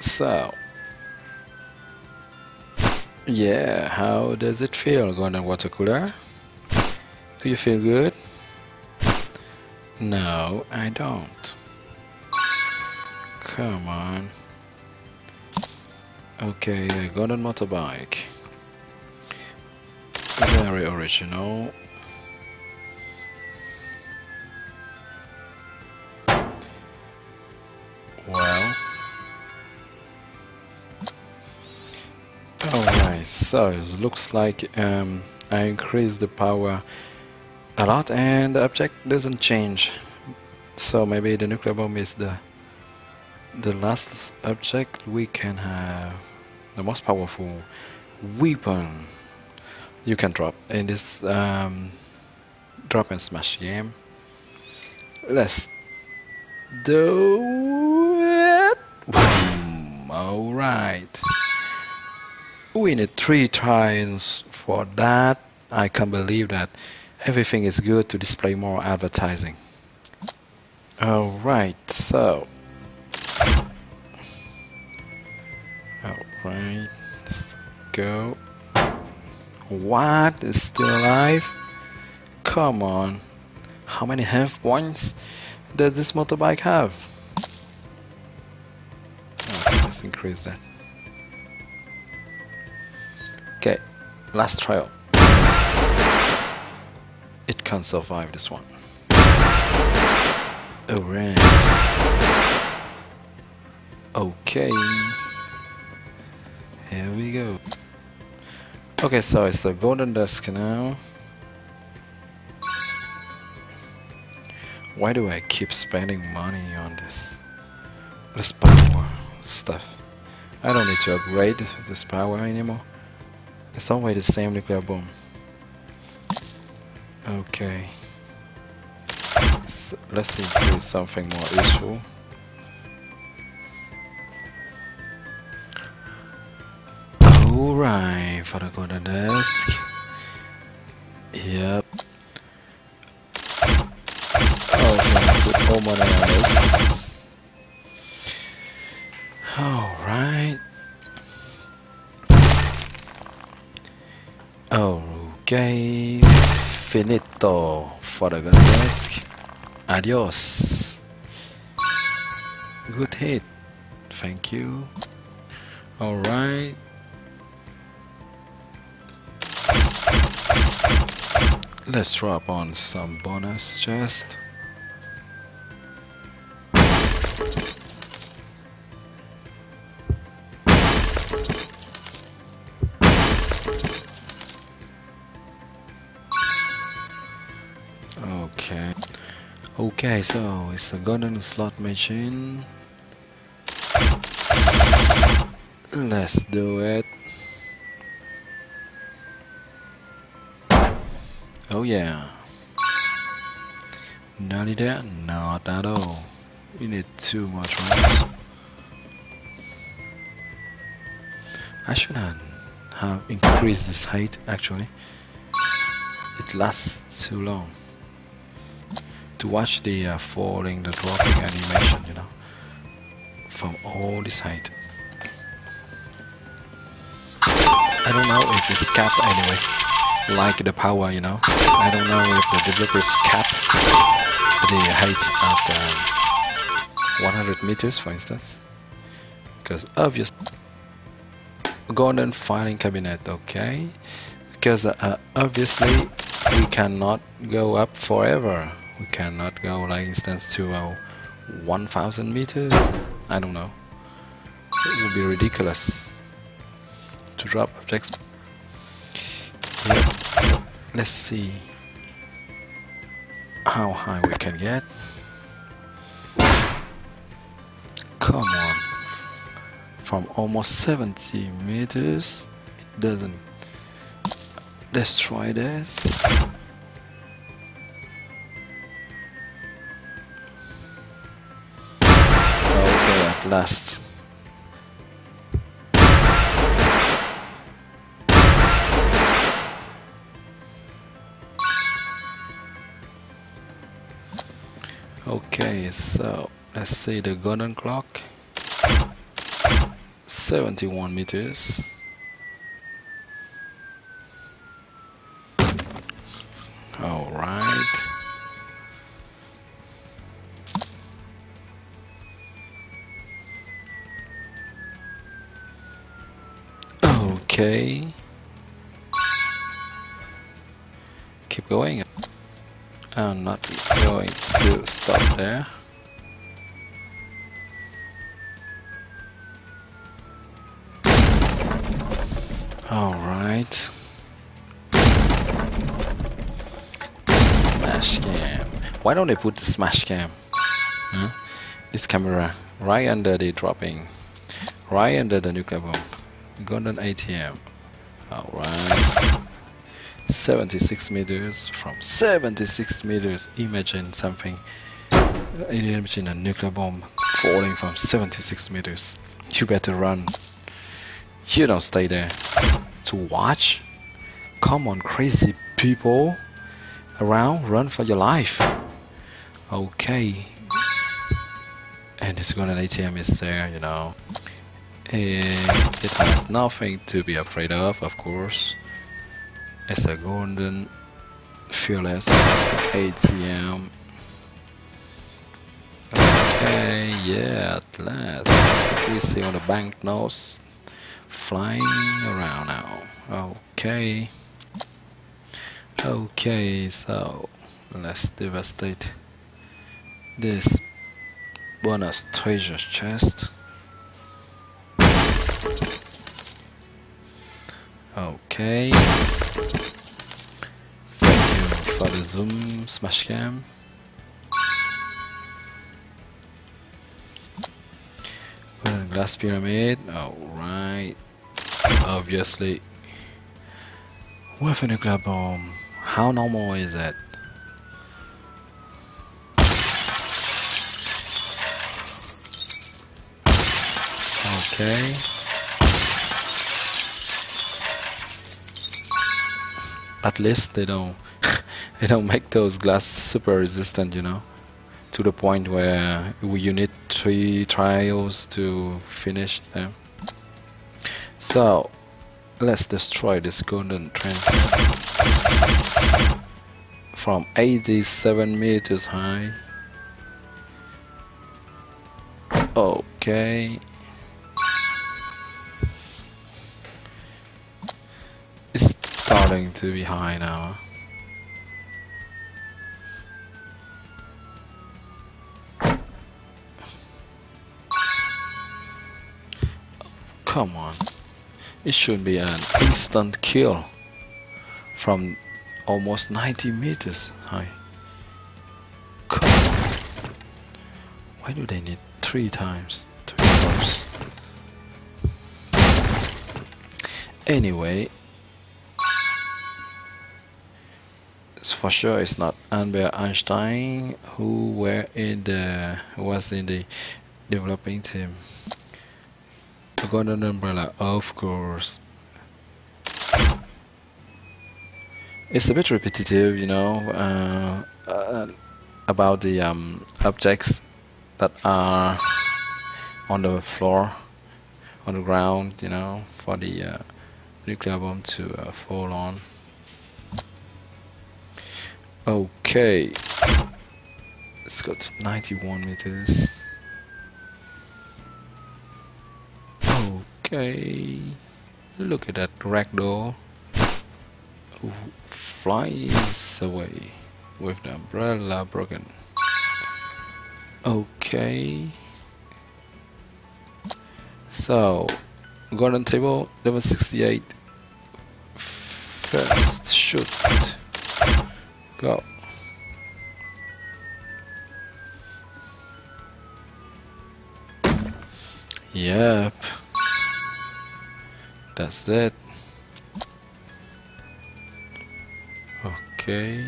So. Yeah, how does it feel going on water cooler? Do you feel good? No, I don't. Come on. Okay, I got a motorbike. Very original. Well. Alright, so it looks like um, I increased the power a lot and the object doesn't change. So maybe the nuclear bomb is the the last object we can have the most powerful weapon you can drop in this um, drop and smash game. Let's do it. Alright. We need three tries for that. I can't believe that everything is good to display more advertising. Alright, so. Alright, let's go. What is still alive? Come on. How many health points does this motorbike have? Okay, let's increase that. Okay, last trial. It can't survive this one. Alright. Okay. Here we go. Okay, so it's the golden desk now. Why do I keep spending money on this? This power stuff. I don't need to upgrade this power anymore. It's always the same nuclear bomb. Okay. Let's do something more useful. Alright, for the golden desk. Yep. Oh, put all money on this. Alright. Okay finito for the gun desk. Adios. Good hit. Thank you. Alright. Let's drop on some bonus chest. Okay. Okay, so it's a golden slot machine. Let's do it. Oh yeah. Not that, not at all. We need too much rounds. I should have increased this height actually. It lasts too long. To watch the uh, falling, the dropping animation, you know, from all this height. I don't know if it's capped anyway, like the power, you know. I don't know if the developers cap the height at um, 100 meters, for instance, because obviously golden filing cabinet, okay, because uh, obviously we cannot go up forever. We cannot go, like instance, to uh, 1,000 meters. I don't know. It would be ridiculous to drop objects. Let's see how high we can get. Come on. From almost 70 meters, it doesn't. Let's try this. Last. Okay, so let's see the golden clock 71 meters going I'm not going to stop there Alright. Smash cam. Why don't they put the smash cam? Huh? This camera right under the dropping. Right under the nuclear bomb. Golden ATM. Alright. 76 meters from 76 meters. Imagine something. Imagine a nuclear bomb falling from 76 meters. You better run. You don't stay there to watch? Come on, crazy people around, run for your life. Okay. And this golden ATM is there, you know. And it has nothing to be afraid of, of course. It's a golden fearless ATM. Okay, yeah, at last. We see on the banknotes flying around now. Okay. Okay, so let's devastate this bonus treasure chest. Okay. Thank you for the zoom smash cam. Glass pyramid, alright obviously with a nuclear bomb how normal is that okay at least they don't they don't make those glass super resistant you know to the point where you need three trials to finish them. So let's destroy this golden transit. from 87 meters high. Okay starting to be high now come on it should be an instant kill from almost 90 meters high. Come on. Why do they need three times three drops? Anyway, for sure it's not Albert Einstein who were in the was in the developing team. Golden Umbrella, of course. it's a bit repetitive, you know, uh, uh, about the um, objects that are on the floor, on the ground, you know, for the uh, nuclear bomb to uh, fall on. Okay, it's got 91 meters. Okay, look at that ragdoll flies away with the umbrella broken. Okay. So, golden table, level 68. First shoot. Go. Yep. That's it. Okay.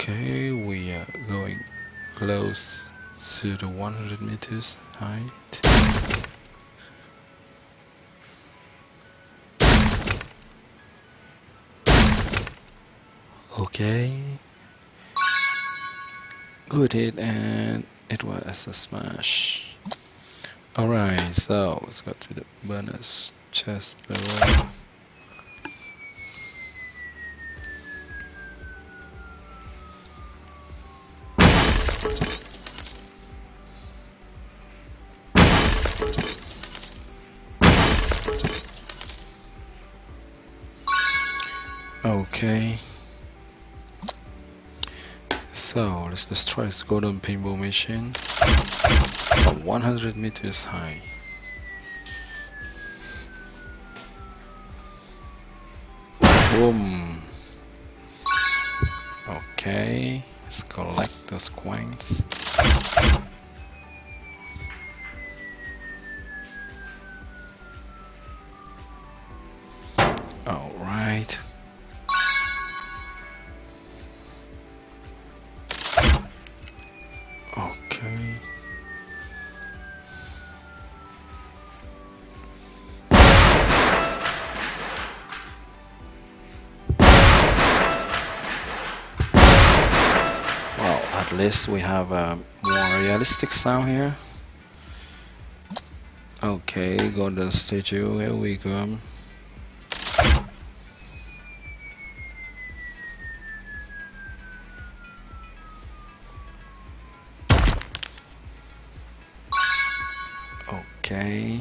Okay, we are going close to the 100 meters height. Okay good hit and it was a smash. Alright, so let's go to the bonus chest level. Destroy this golden pinball machine from 100 meters high. Boom. Okay, let's collect those coins. Least we have a more realistic sound here. Okay, golden statue, here we go. Okay.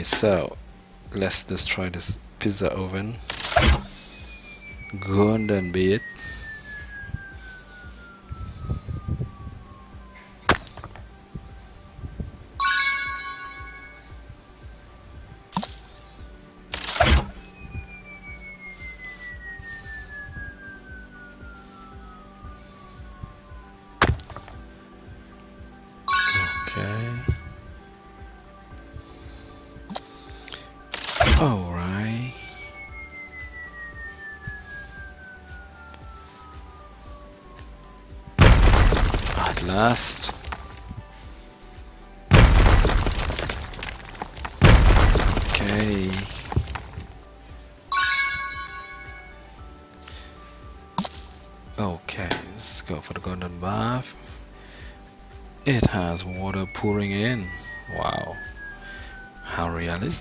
Okay, so let's destroy this pizza oven. Golden bit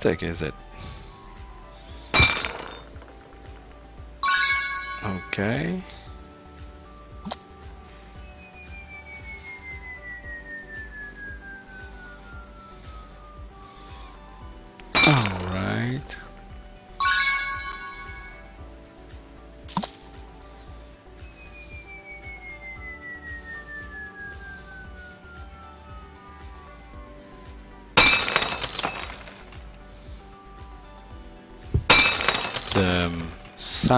realistic is it?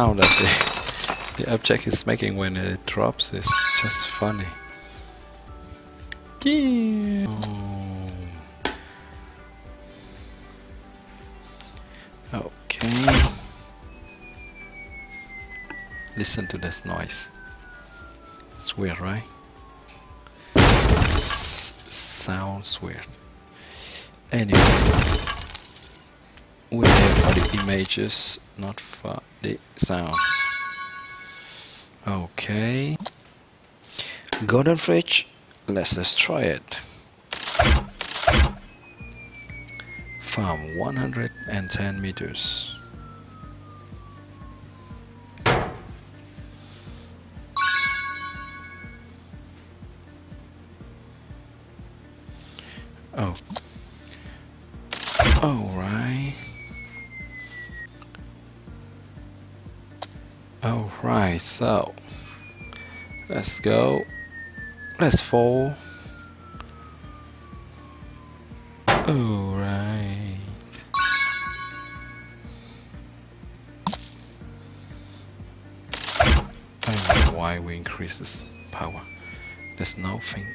Sound that the, the object is making when it drops is just funny. Yeah. Okay. Listen to this noise. It's weird, right? Sounds weird. Anyway, we have the images, not for the sound. Okay. Golden fridge. Let's destroy it. Farm 110 meters. Alright, so let's go. Let's fall. Alright. I don't know why we increase this power. There's nothing.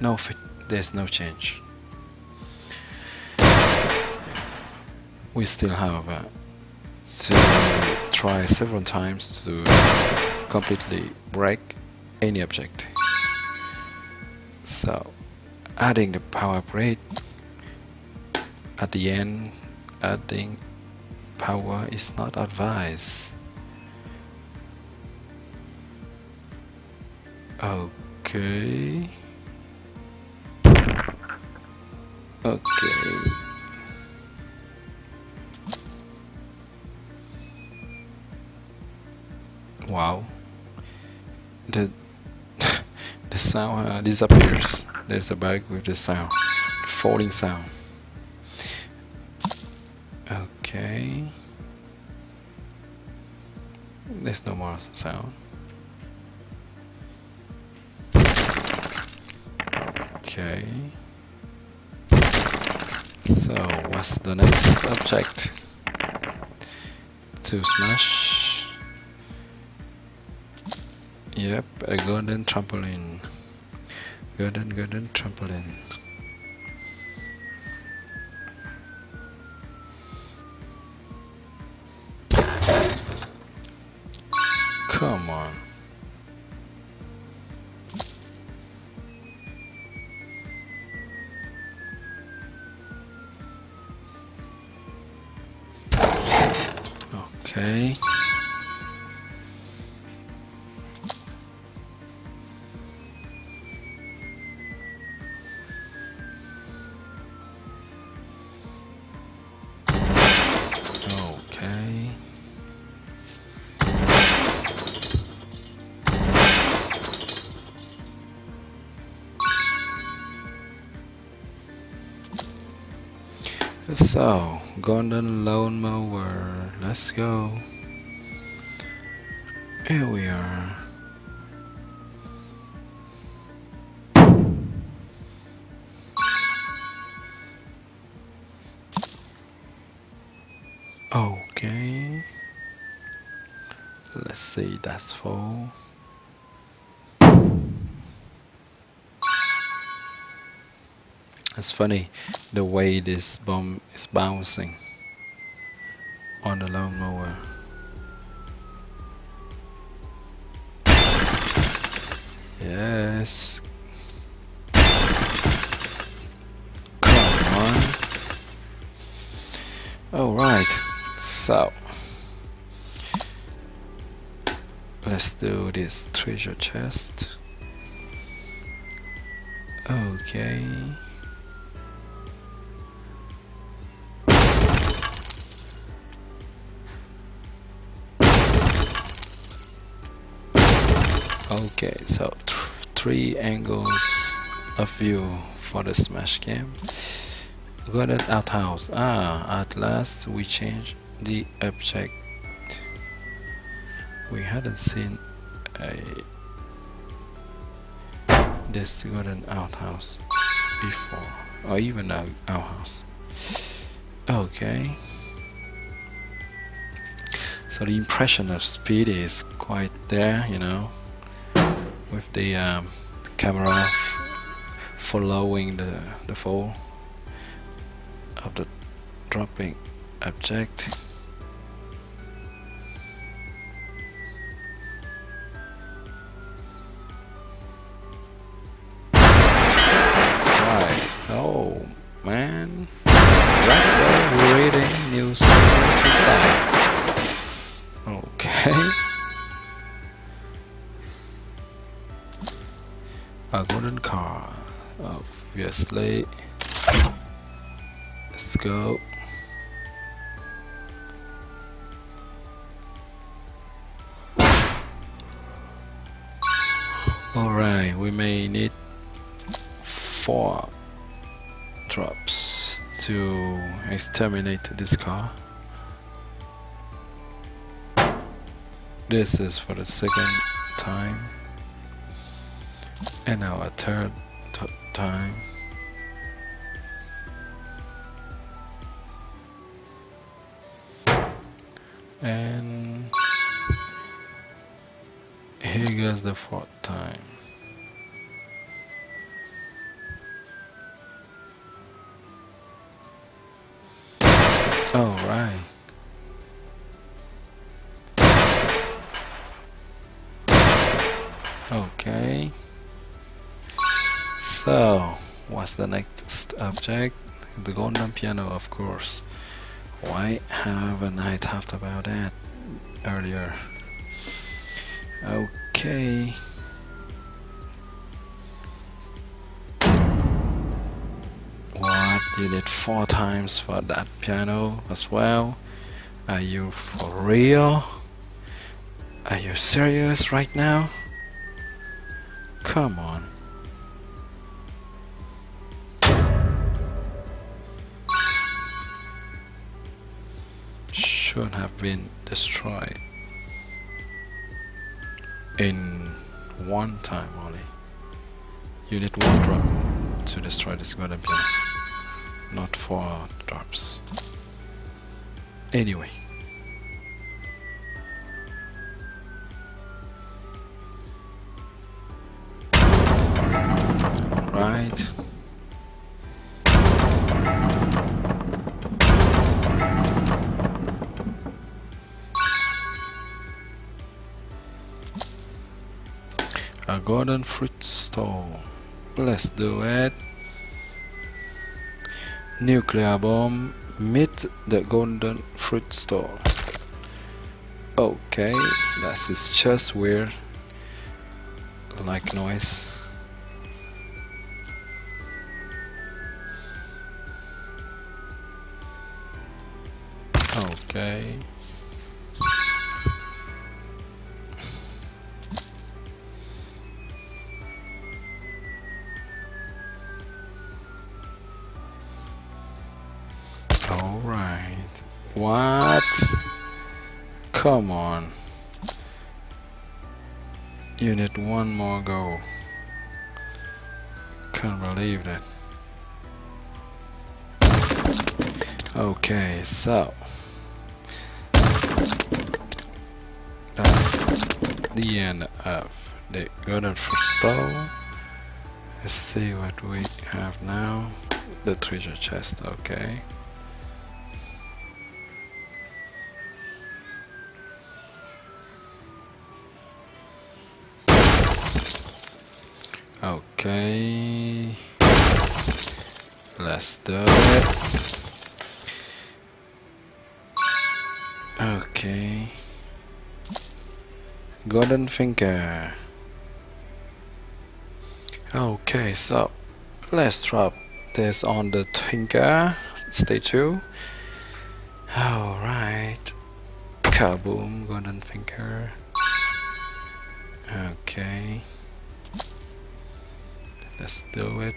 Nothing. There's no change. We still have uh, to try several times to completely break any object. So adding the power upgrade at the end adding power is not advised. Okay. Okay the sound uh, disappears. There's a bug with the sound falling sound. Okay. There's no more sound. Okay. So what's the next object? To smash yep a golden trampoline. Golden golden trampoline So, Golden Lone Mower, let's go. Here we are. Okay. Let's see, that's full. That's funny the way this bomb is bouncing on the lawnmower. Yes. Come on. Alright, so let's do this treasure chest. Okay. Okay, three angles of view for the Smash game. Got an outhouse. Ah, at last we changed the object. We hadn't seen a this golden outhouse before, or even an outhouse. Okay. So the impression of speed is quite there, you know with the, um, camera following the, the fall of the dropping object obviously let's go. Alright we may need four drops to exterminate this car. This is for the second time. And a third time and here goes the fourth time all right okay so, what's the next object? The golden piano, of course. Why haven't I talked about that earlier? Okay. What? Did four times for that piano as well? Are you for real? Are you serious right now? Come on. Have been destroyed in one time only. You need one drop to destroy this golden not four drops. Anyway. Right. Golden fruit stall let's do it nuclear bomb meet the golden fruit stall okay that is just weird. Like noise. Okay What? Come on. You need one more go. Can't believe that. Okay, so that's the end of the golden fruit stall. Let's see what we have now. The treasure chest, okay. Okay. Let's do it. Okay. Golden finger. Okay, so let's drop this on the finger statue. Alright. Kaboom, golden finger. Okay. Let's do it.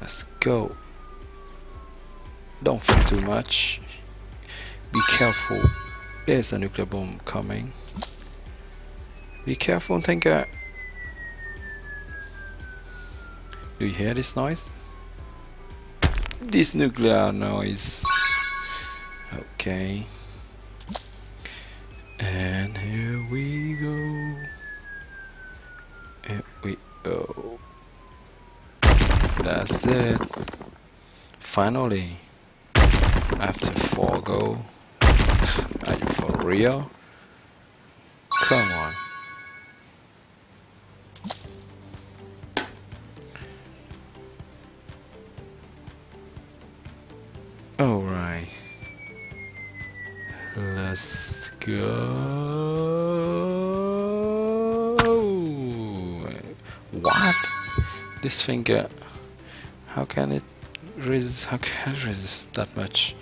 Let's go. Don't think too much. Be careful. There's a nuclear bomb coming. Be careful, Tinker. Uh, do you hear this noise? This nuclear noise. Okay. That's it. Finally, after four go, are you for real? Come on. Alright. Let's go. What? This finger. How can it resist? How can it resist that much?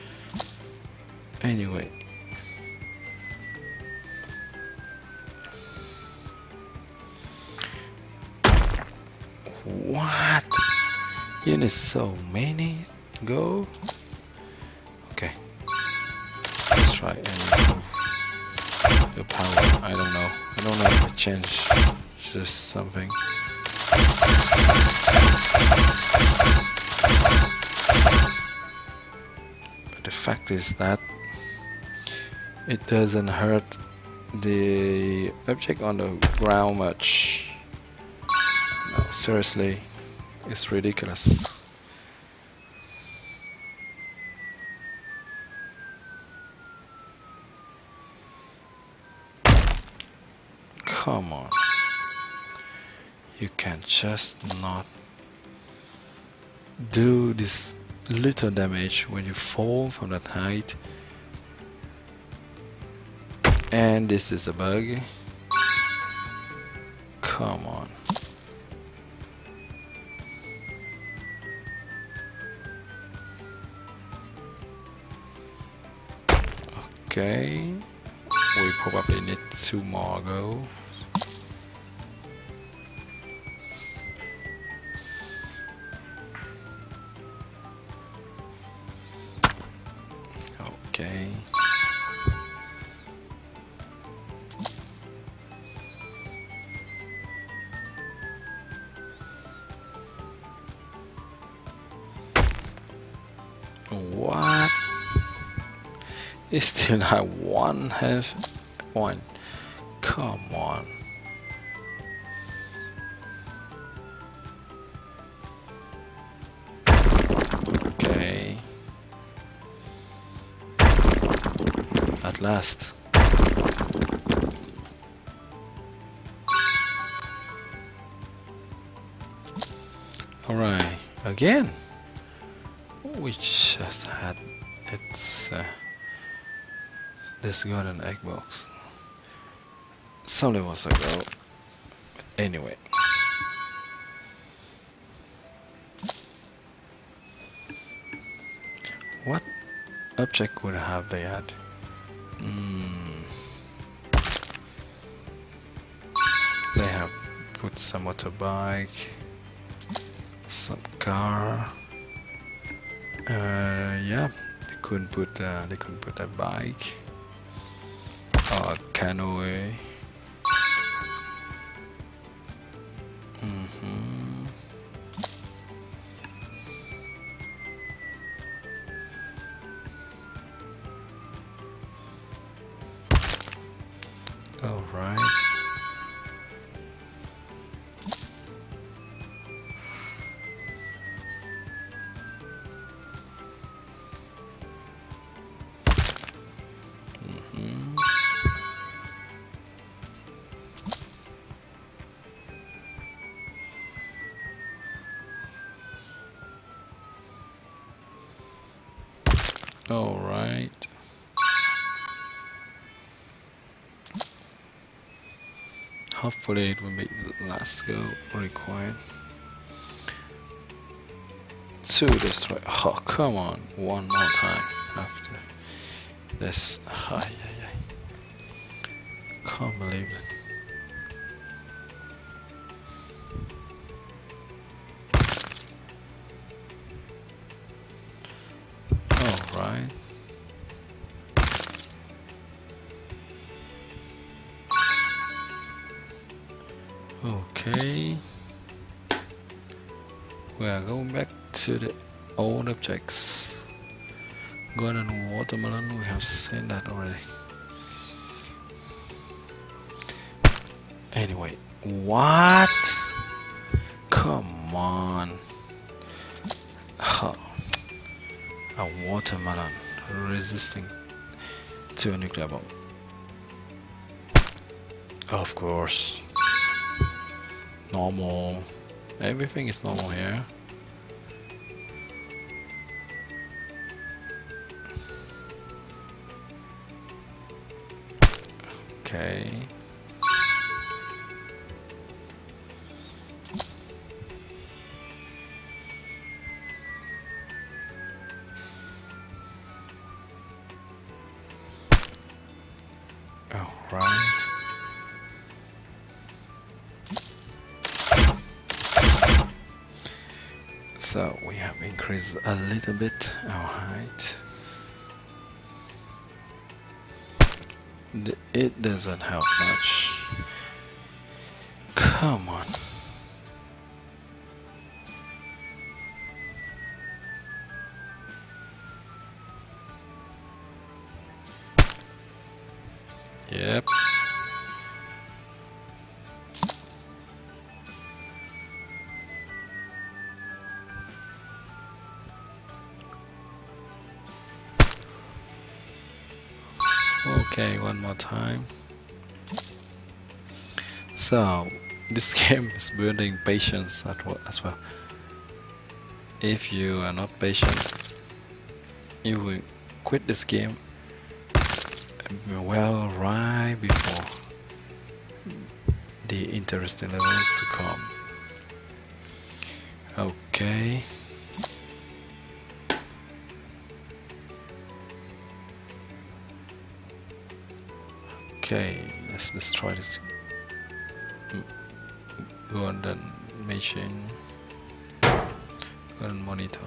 Anyway. What? You need so many? Go? Okay. Let's try and the power. I don't know. I don't know if to change just something. But the fact is that it doesn't hurt the object on the ground much. No, seriously, it's ridiculous. Come on. You can just not do this little damage when you fall from that height. And this is a bug. Come on. Okay. We probably need two more go. Still have one half one. Come on. Okay. At last. Alright, again. We just had it's uh, this golden egg box some levels ago. Anyway. What object would have they had? Mm. They have put some motorbike, some car. Uh, yeah, they couldn't put uh, they couldn't put a bike a canoe. Mm-hmm. All It will be the last go required. To destroy. Oh, come on. One more time after this. Ay, yeah, yeah. Can't believe it. The old objects. Golden watermelon, we have seen that already. Anyway, what? Come on. A watermelon resisting to a nuclear bomb. Of course. Normal. Everything is normal here. Okay. Oh, right. So we have increased a little bit It doesn't help much. Come on. Time. So, this game is building patience as well. If you are not patient, you will quit this game well right before the interesting levels to come. Okay. Okay, let's destroy this golden machine, golden monitor.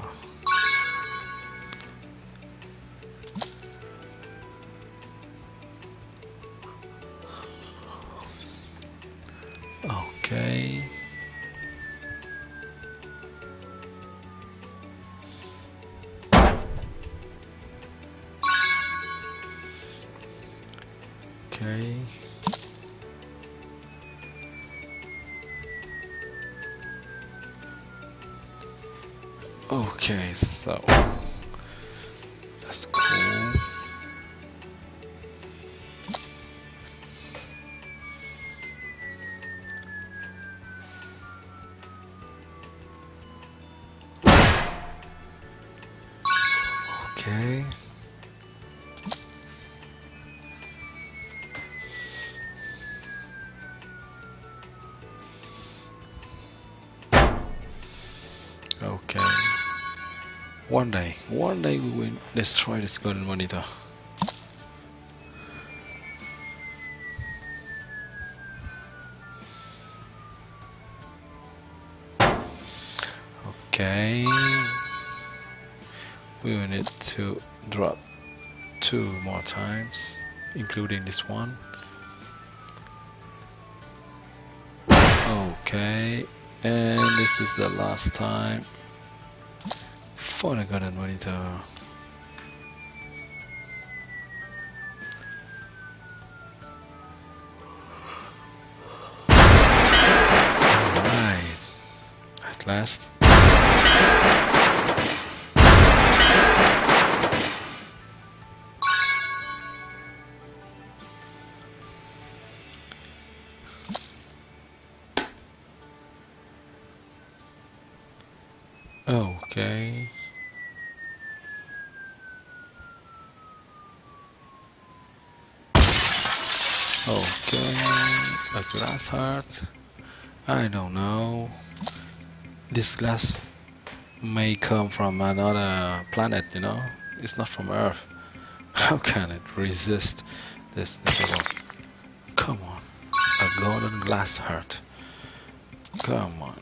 One day, one day we will destroy this golden monitor. Okay. We will need to drop two more times, including this one. Okay, and this is the last time the golden monitor. Alright, at last. Glass may come from another planet, you know? It's not from Earth. How can it resist this? Come on. A golden glass heart. Come on.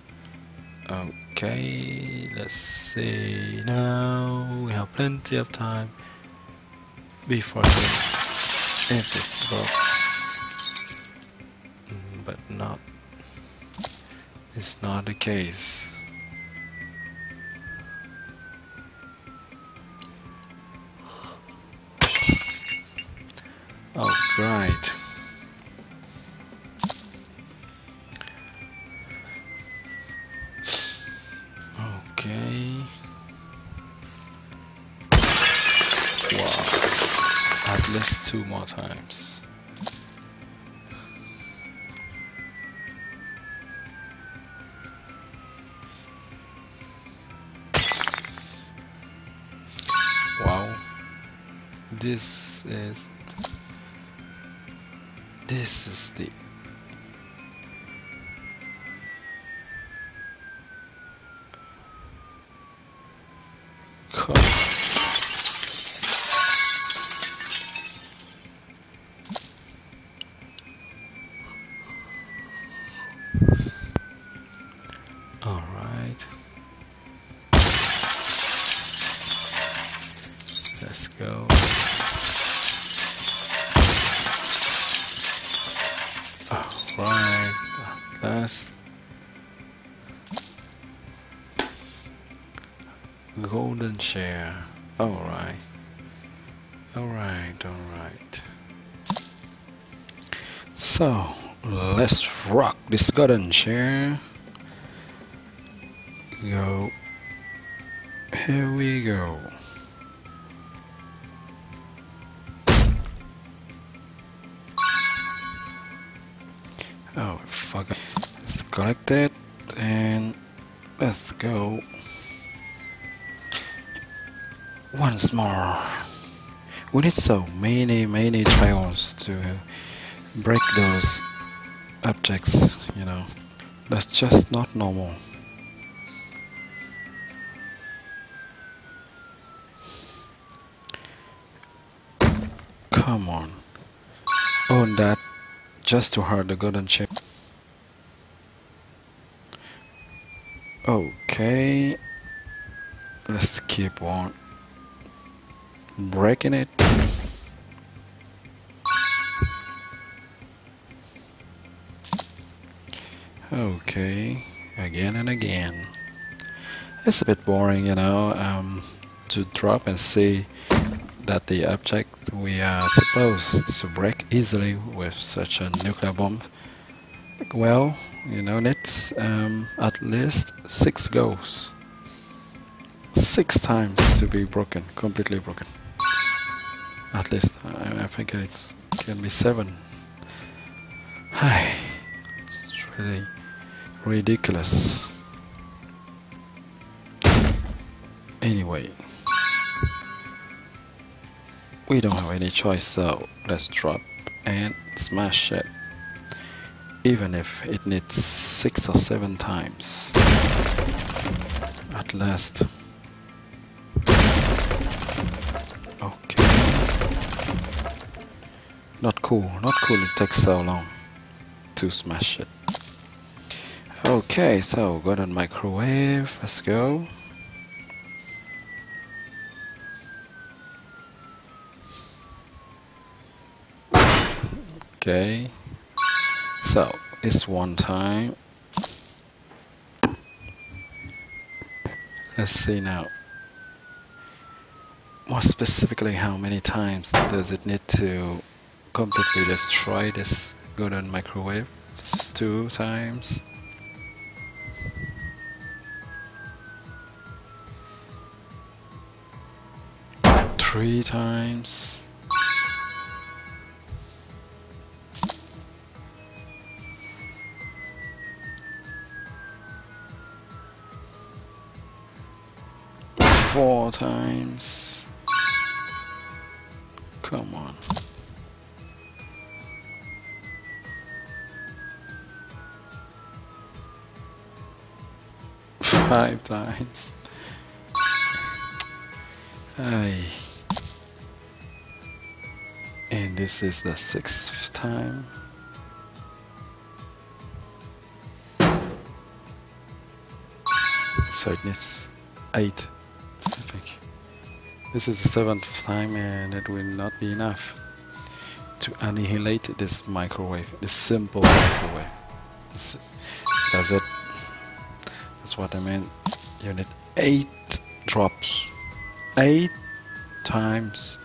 Okay, let's see. Now we have plenty of time before the empty box. Mm, but not. It's not the case. Go. All right. Last golden share. All right. All right. All right. So let's rock this golden share. Go. Here we go. Oh fuck! Let's collect it and let's go once more. We need so many, many trials to break those objects, you know. That's just not normal. Come on. Own that just to hurt the golden chip. Okay. Let's keep on breaking it. Okay, again and again. It's a bit boring, you know, um, to drop and see that the object we are supposed to break easily with such a nuclear bomb. Well, you know, needs um, at least six goes. Six times to be broken, completely broken. At least, I, I think it can be seven. Hi, it's really ridiculous. Anyway, we don't have any choice, so let's drop and smash it. Even if it needs six or seven times. At last. Okay. Not cool, not cool it takes so long to smash it. Okay, so go to microwave, let's go. Okay, so it's one time. Let's see now. More specifically, how many times does it need to completely destroy this golden microwave? It's two times. Three times. four times. Come on. Five times. Aye. And this is the sixth time. So eight this is the seventh time and it will not be enough to annihilate this microwave, this simple microwave. This does it. That's what I mean. You need eight drops. Eight times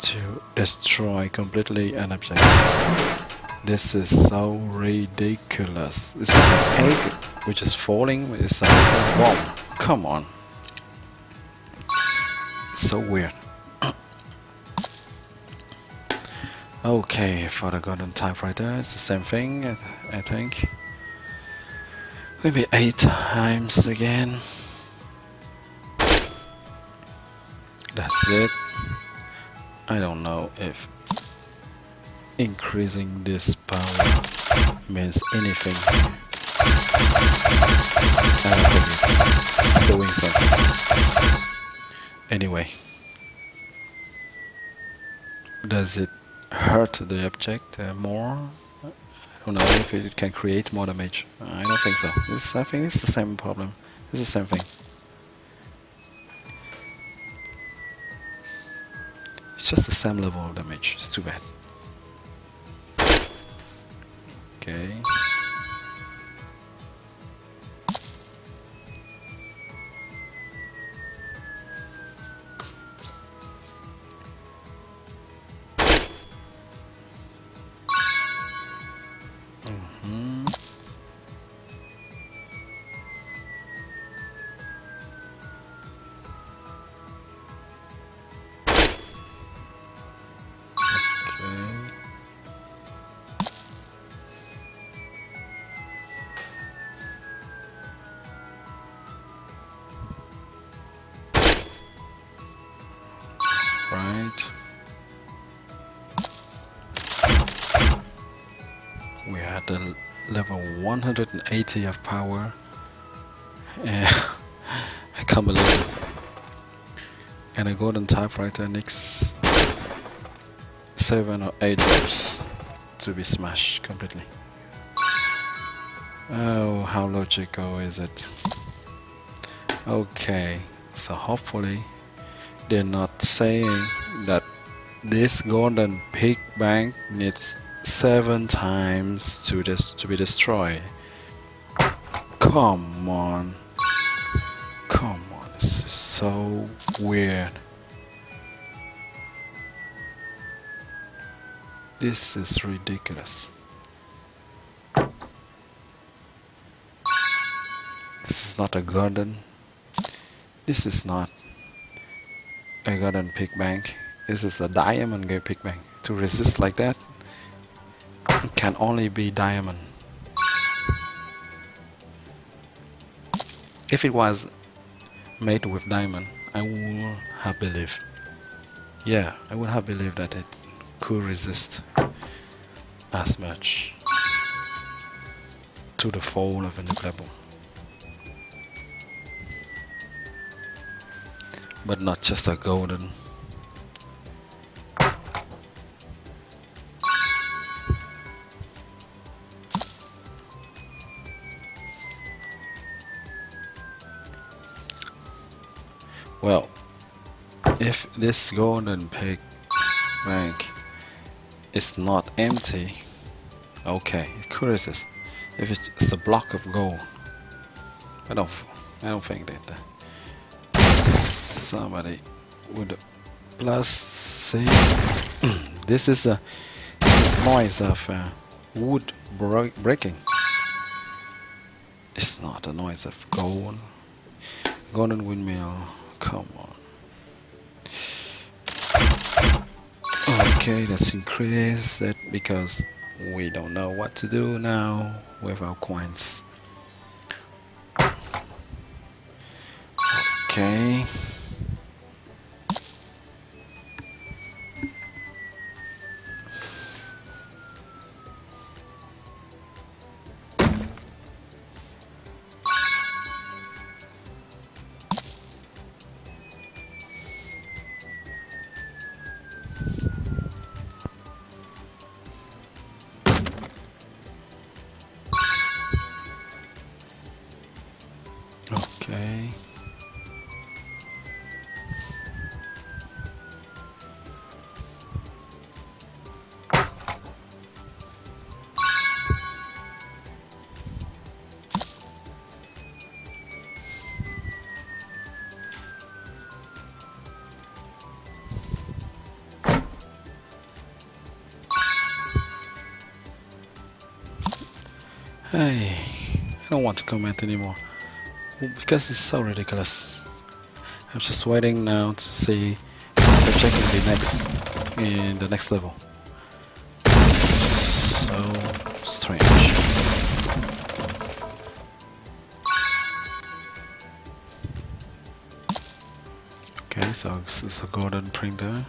to destroy completely an object. This is so ridiculous. This is an egg which is falling with a bomb. Come on. So weird. okay, for the golden type typewriter, it's the same thing, I, I think. Maybe eight times again. That's it. I don't know if increasing this power means anything. I don't think it's doing something. Anyway. Does it hurt the object uh, more? I don't know if it can create more damage. I don't think so. This, I think it's the same problem. It's the same thing. It's just the same level of damage. It's too bad. Okay. 180 of power. Yeah, I can't believe it. And a golden typewriter next 7 or 8 drops to be smashed completely. Oh, how logical is it? Okay, so hopefully they're not saying that this golden pig bank needs seven times to this to be destroyed. Come on. Come on, this is so weird. This is ridiculous. This is not a garden. This is not a garden pig bank. This is a diamond gate pig bank. To resist like that, it can only be diamond. If it was made with diamond, I would have believed. Yeah, I would have believed that it could resist as much to the fall of a nuclear bomb. but not just a golden. If this golden pig bank is not empty, okay, it could resist. If it's a block of gold, I don't, I don't think that somebody would plus C. this is a this is noise of uh, wood breaking. It's not a noise of gold. Golden windmill. Come on. Okay, let's increase it because we don't know what to do now with our coins. Okay. Comment anymore because it's so ridiculous. I'm just waiting now to see the check in the next in the next level. It's so strange. Okay, so this is a golden printer.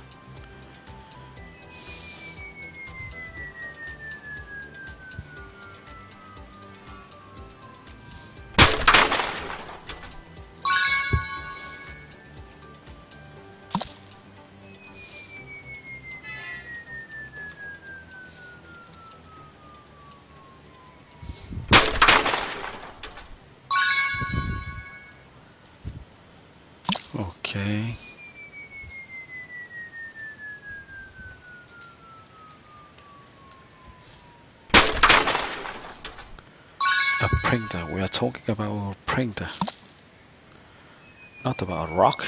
Rock.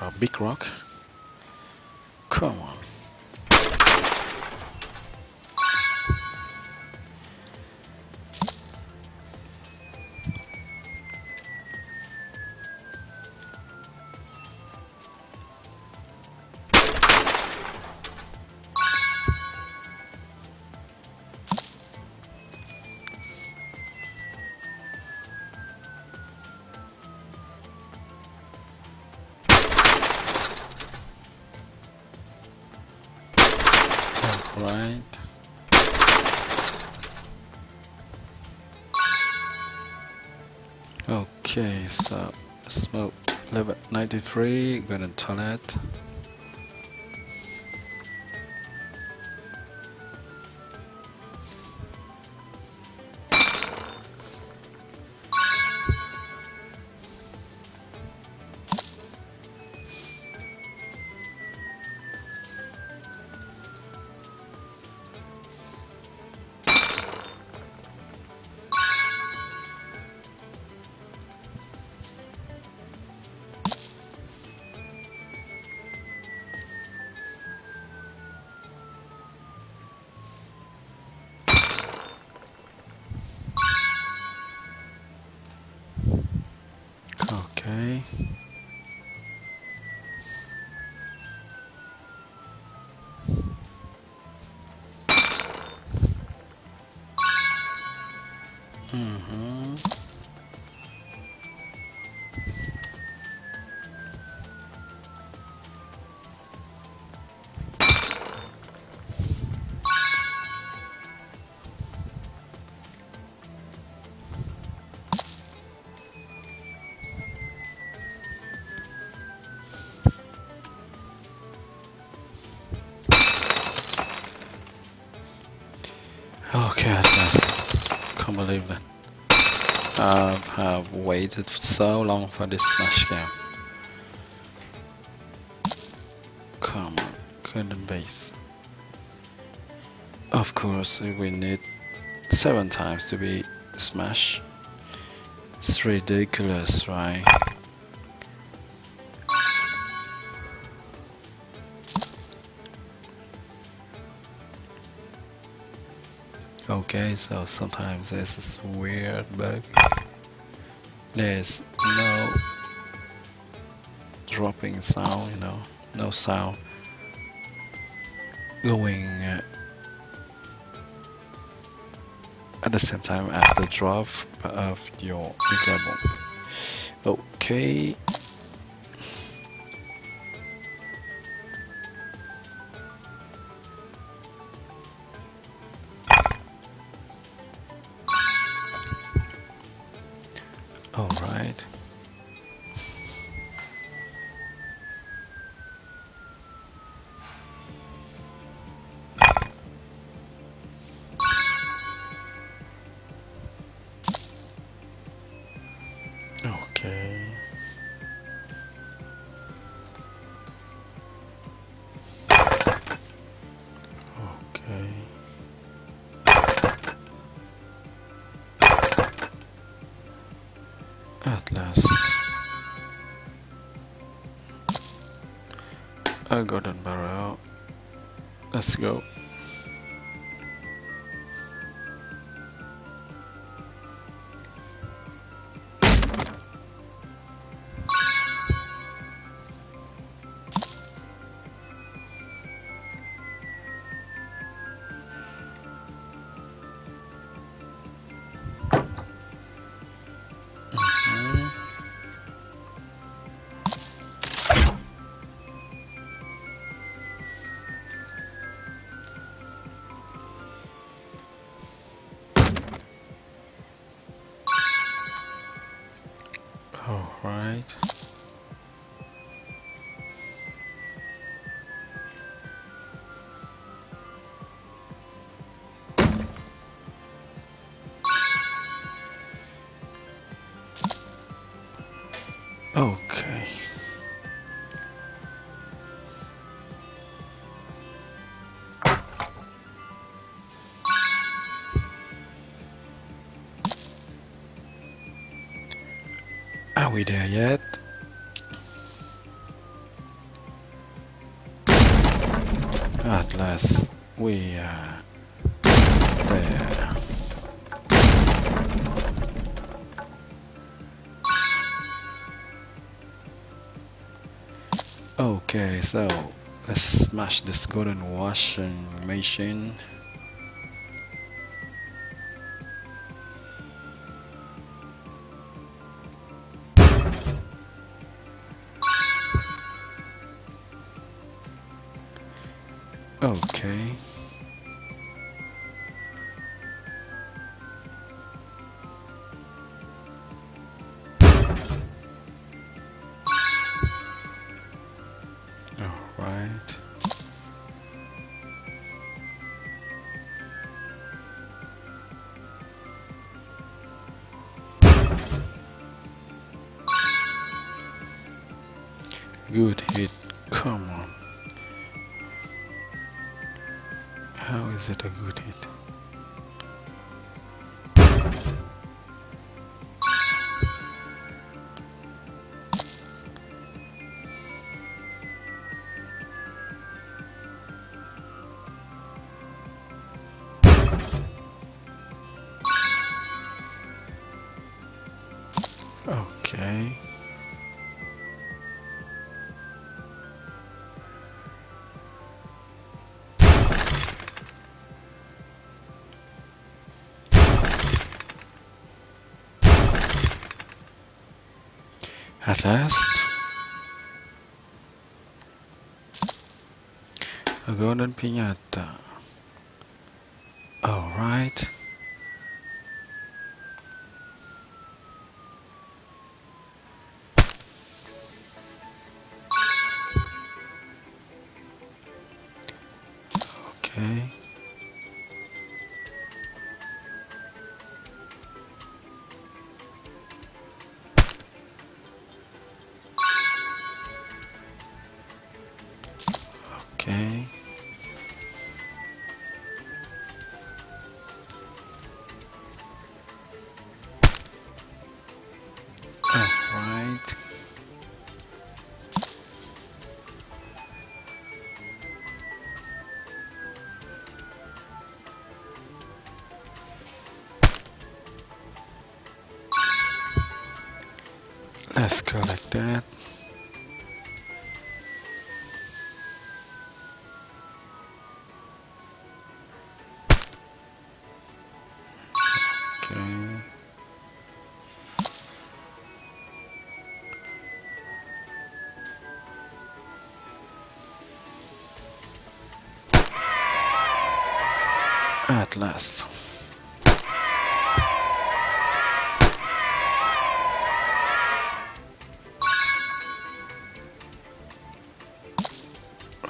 A big rock. Free gonna turn it believe that. I have waited so long for this smash game. Come on, couldn't base. Of course, we need seven times to be smash. It's ridiculous, right? Okay, so sometimes this is weird bug. There's no dropping sound, you know, no sound going uh, at the same time as the drop of your level. Okay. We there yet? At last, we are there. Okay, so let's smash this golden washing machine. Good hit. Come on. How is it a good hit? Last. A golden piñata. Let's go like that. At last.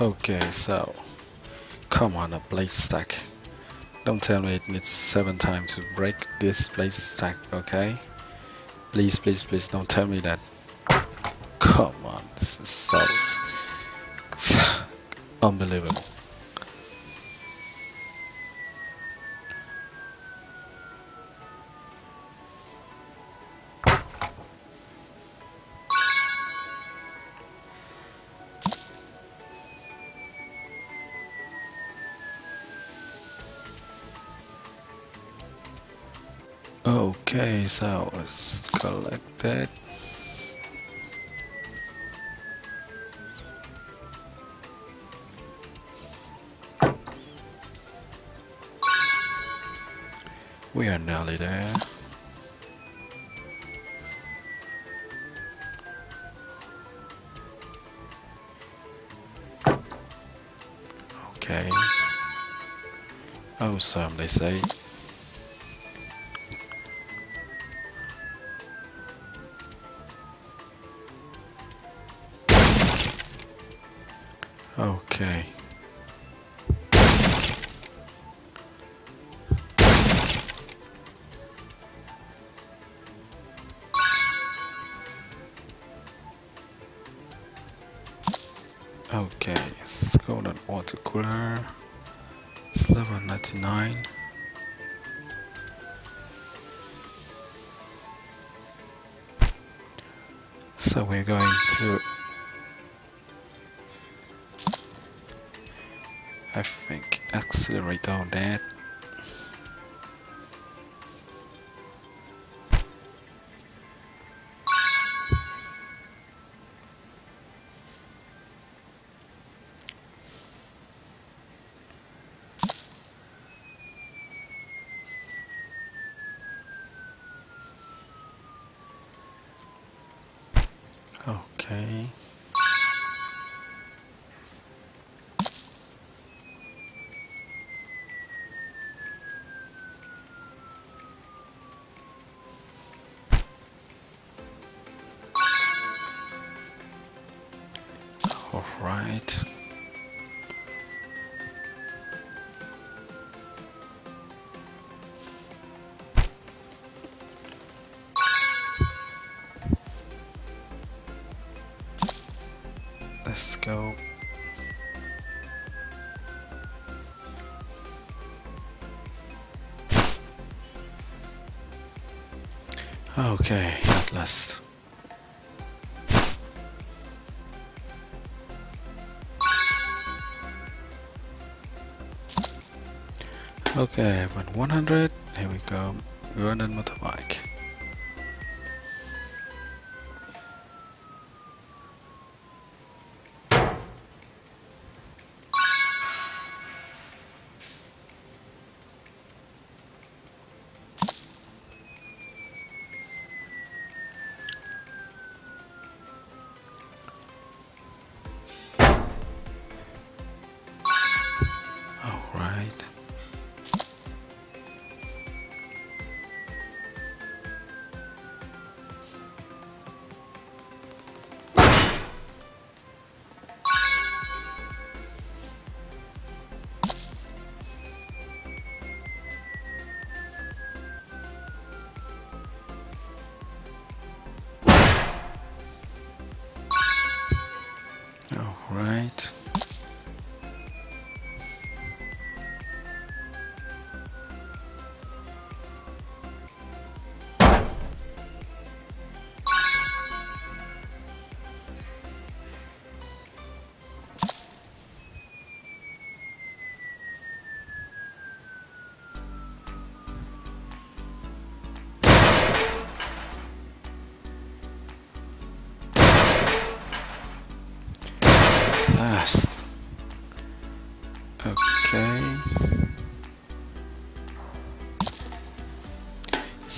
Okay, so come on, a blade stack. Don't tell me it needs seven times to break this blade stack, okay? Please, please, please don't tell me that. Come on, this is so unbelievable. Okay, so let's collect that. We are nearly there. Okay. Oh, awesome, they say. Okay, let's go to water cooler. It's level 99. So we're going to I think accelerate all that Okay, at last. Okay, but 100, here we go, Gordon motorbike.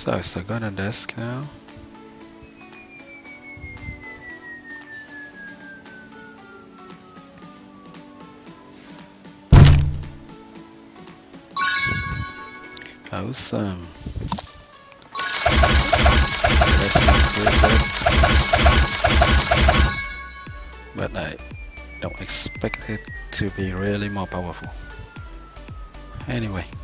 So I still got a desk now. Awesome. But I don't expect it to be really more powerful. Anyway.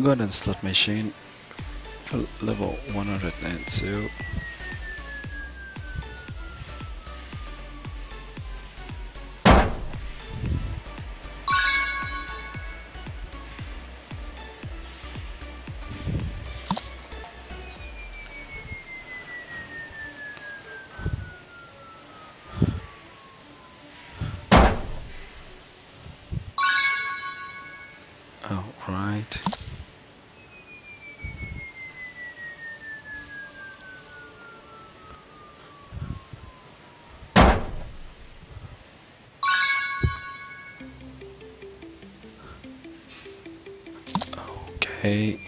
Golden slot machine, level 102. Okay.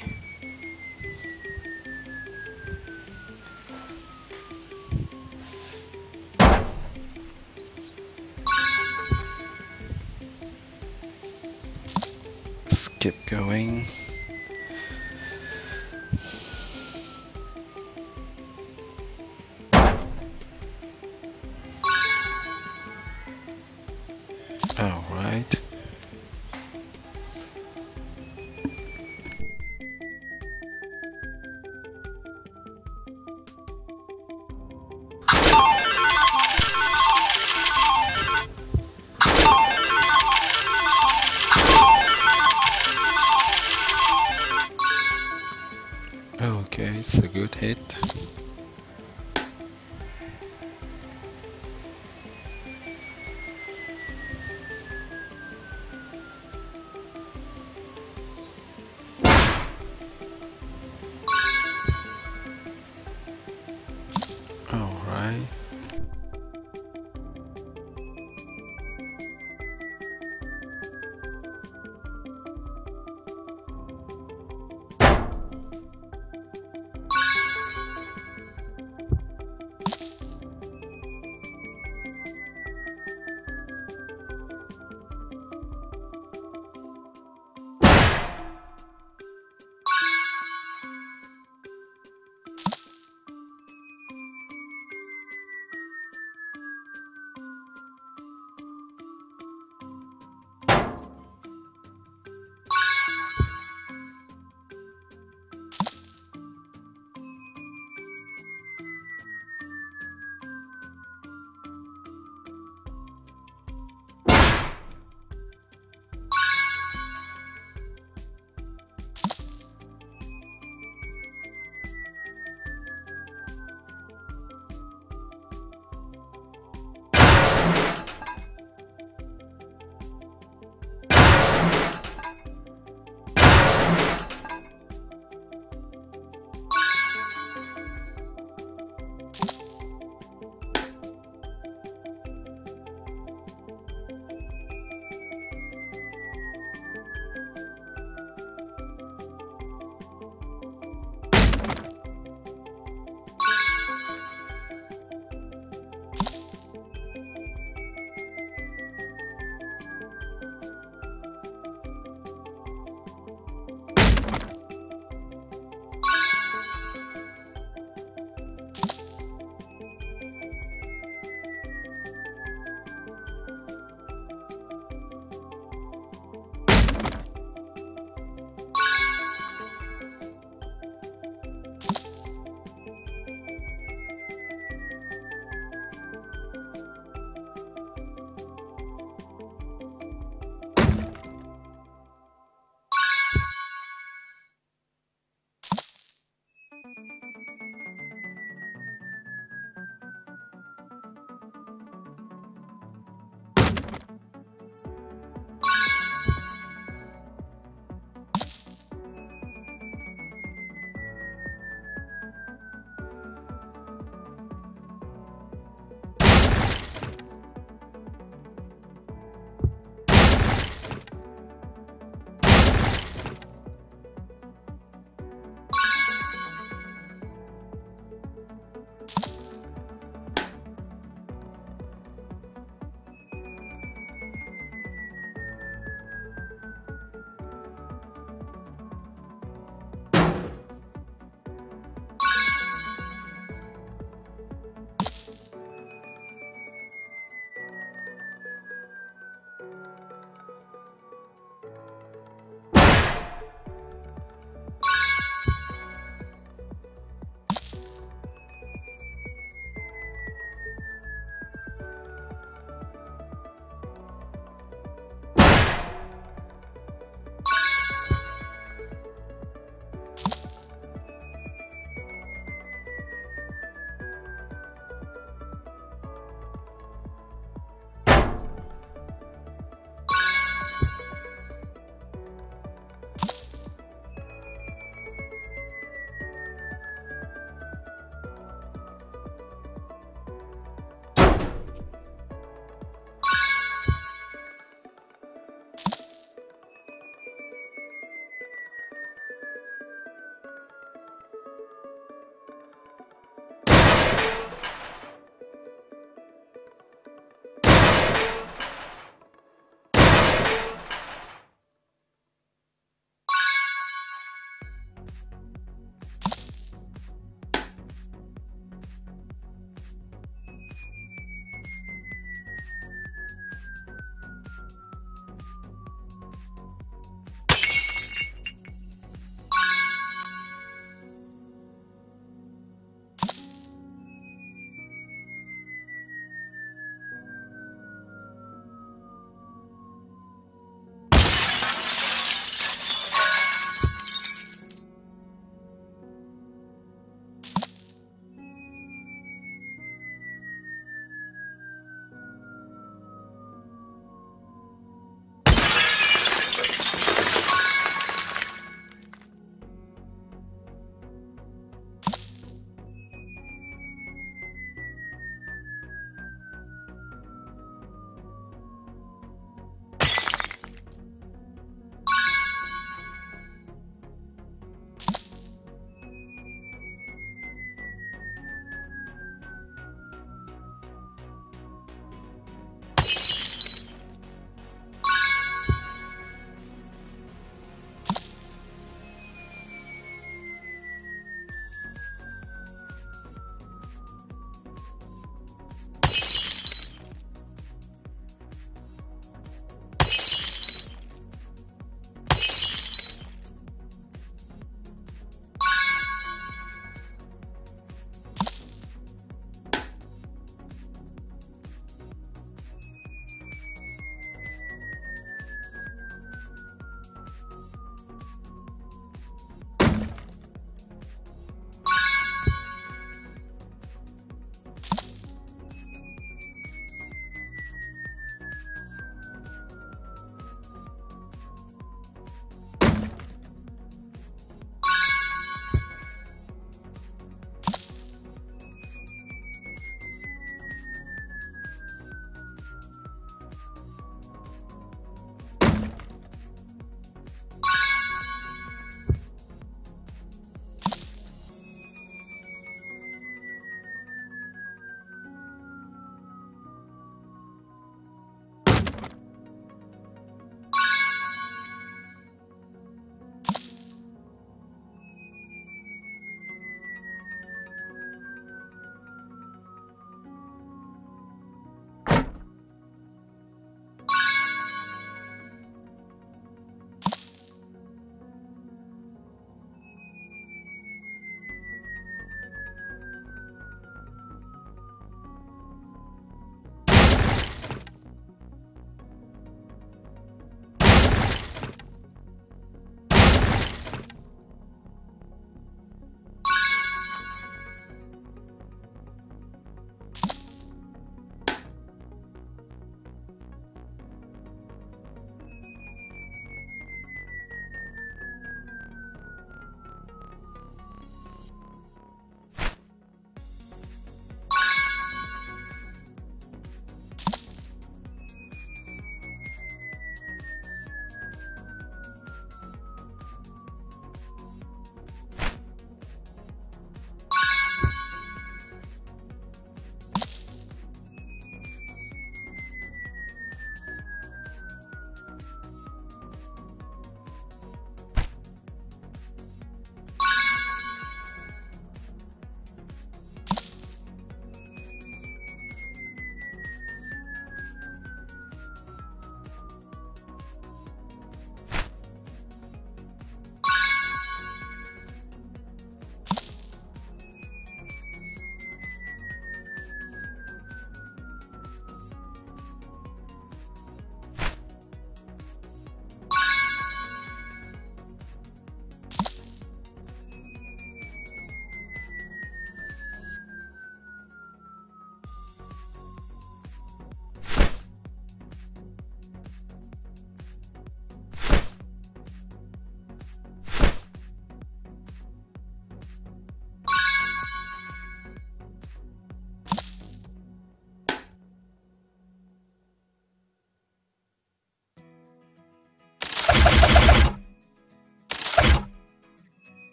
Hit.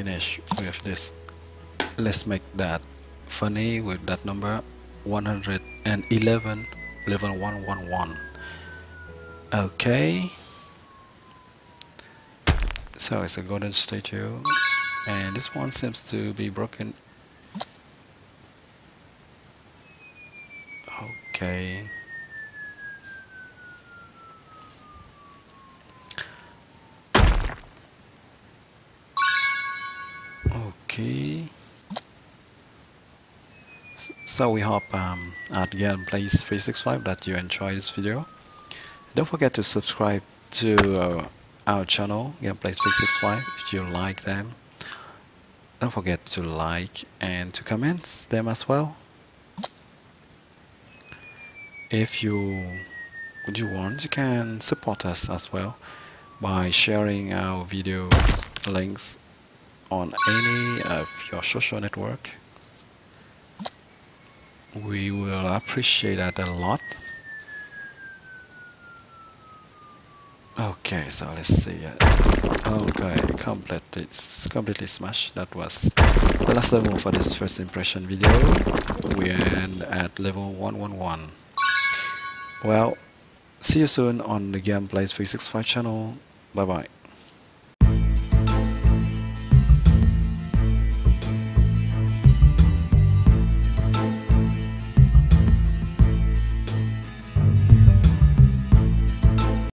Finish with this. Let's make that funny with that number 111 level 111 okay. So it's a golden statue and this one seems to be broken so we hope um, at Gameplays 365 that you enjoy this video. Don't forget to subscribe to uh, our channel Gameplays 365 if you like them. Don't forget to like and to comment them as well. If you would you want you can support us as well by sharing our video links on any of your social network we will appreciate that a lot. Okay so let's see uh, okay completely completely smashed. That was the last level for this first impression video. We end at level 111 well see you soon on the gameplays 365 channel. Bye bye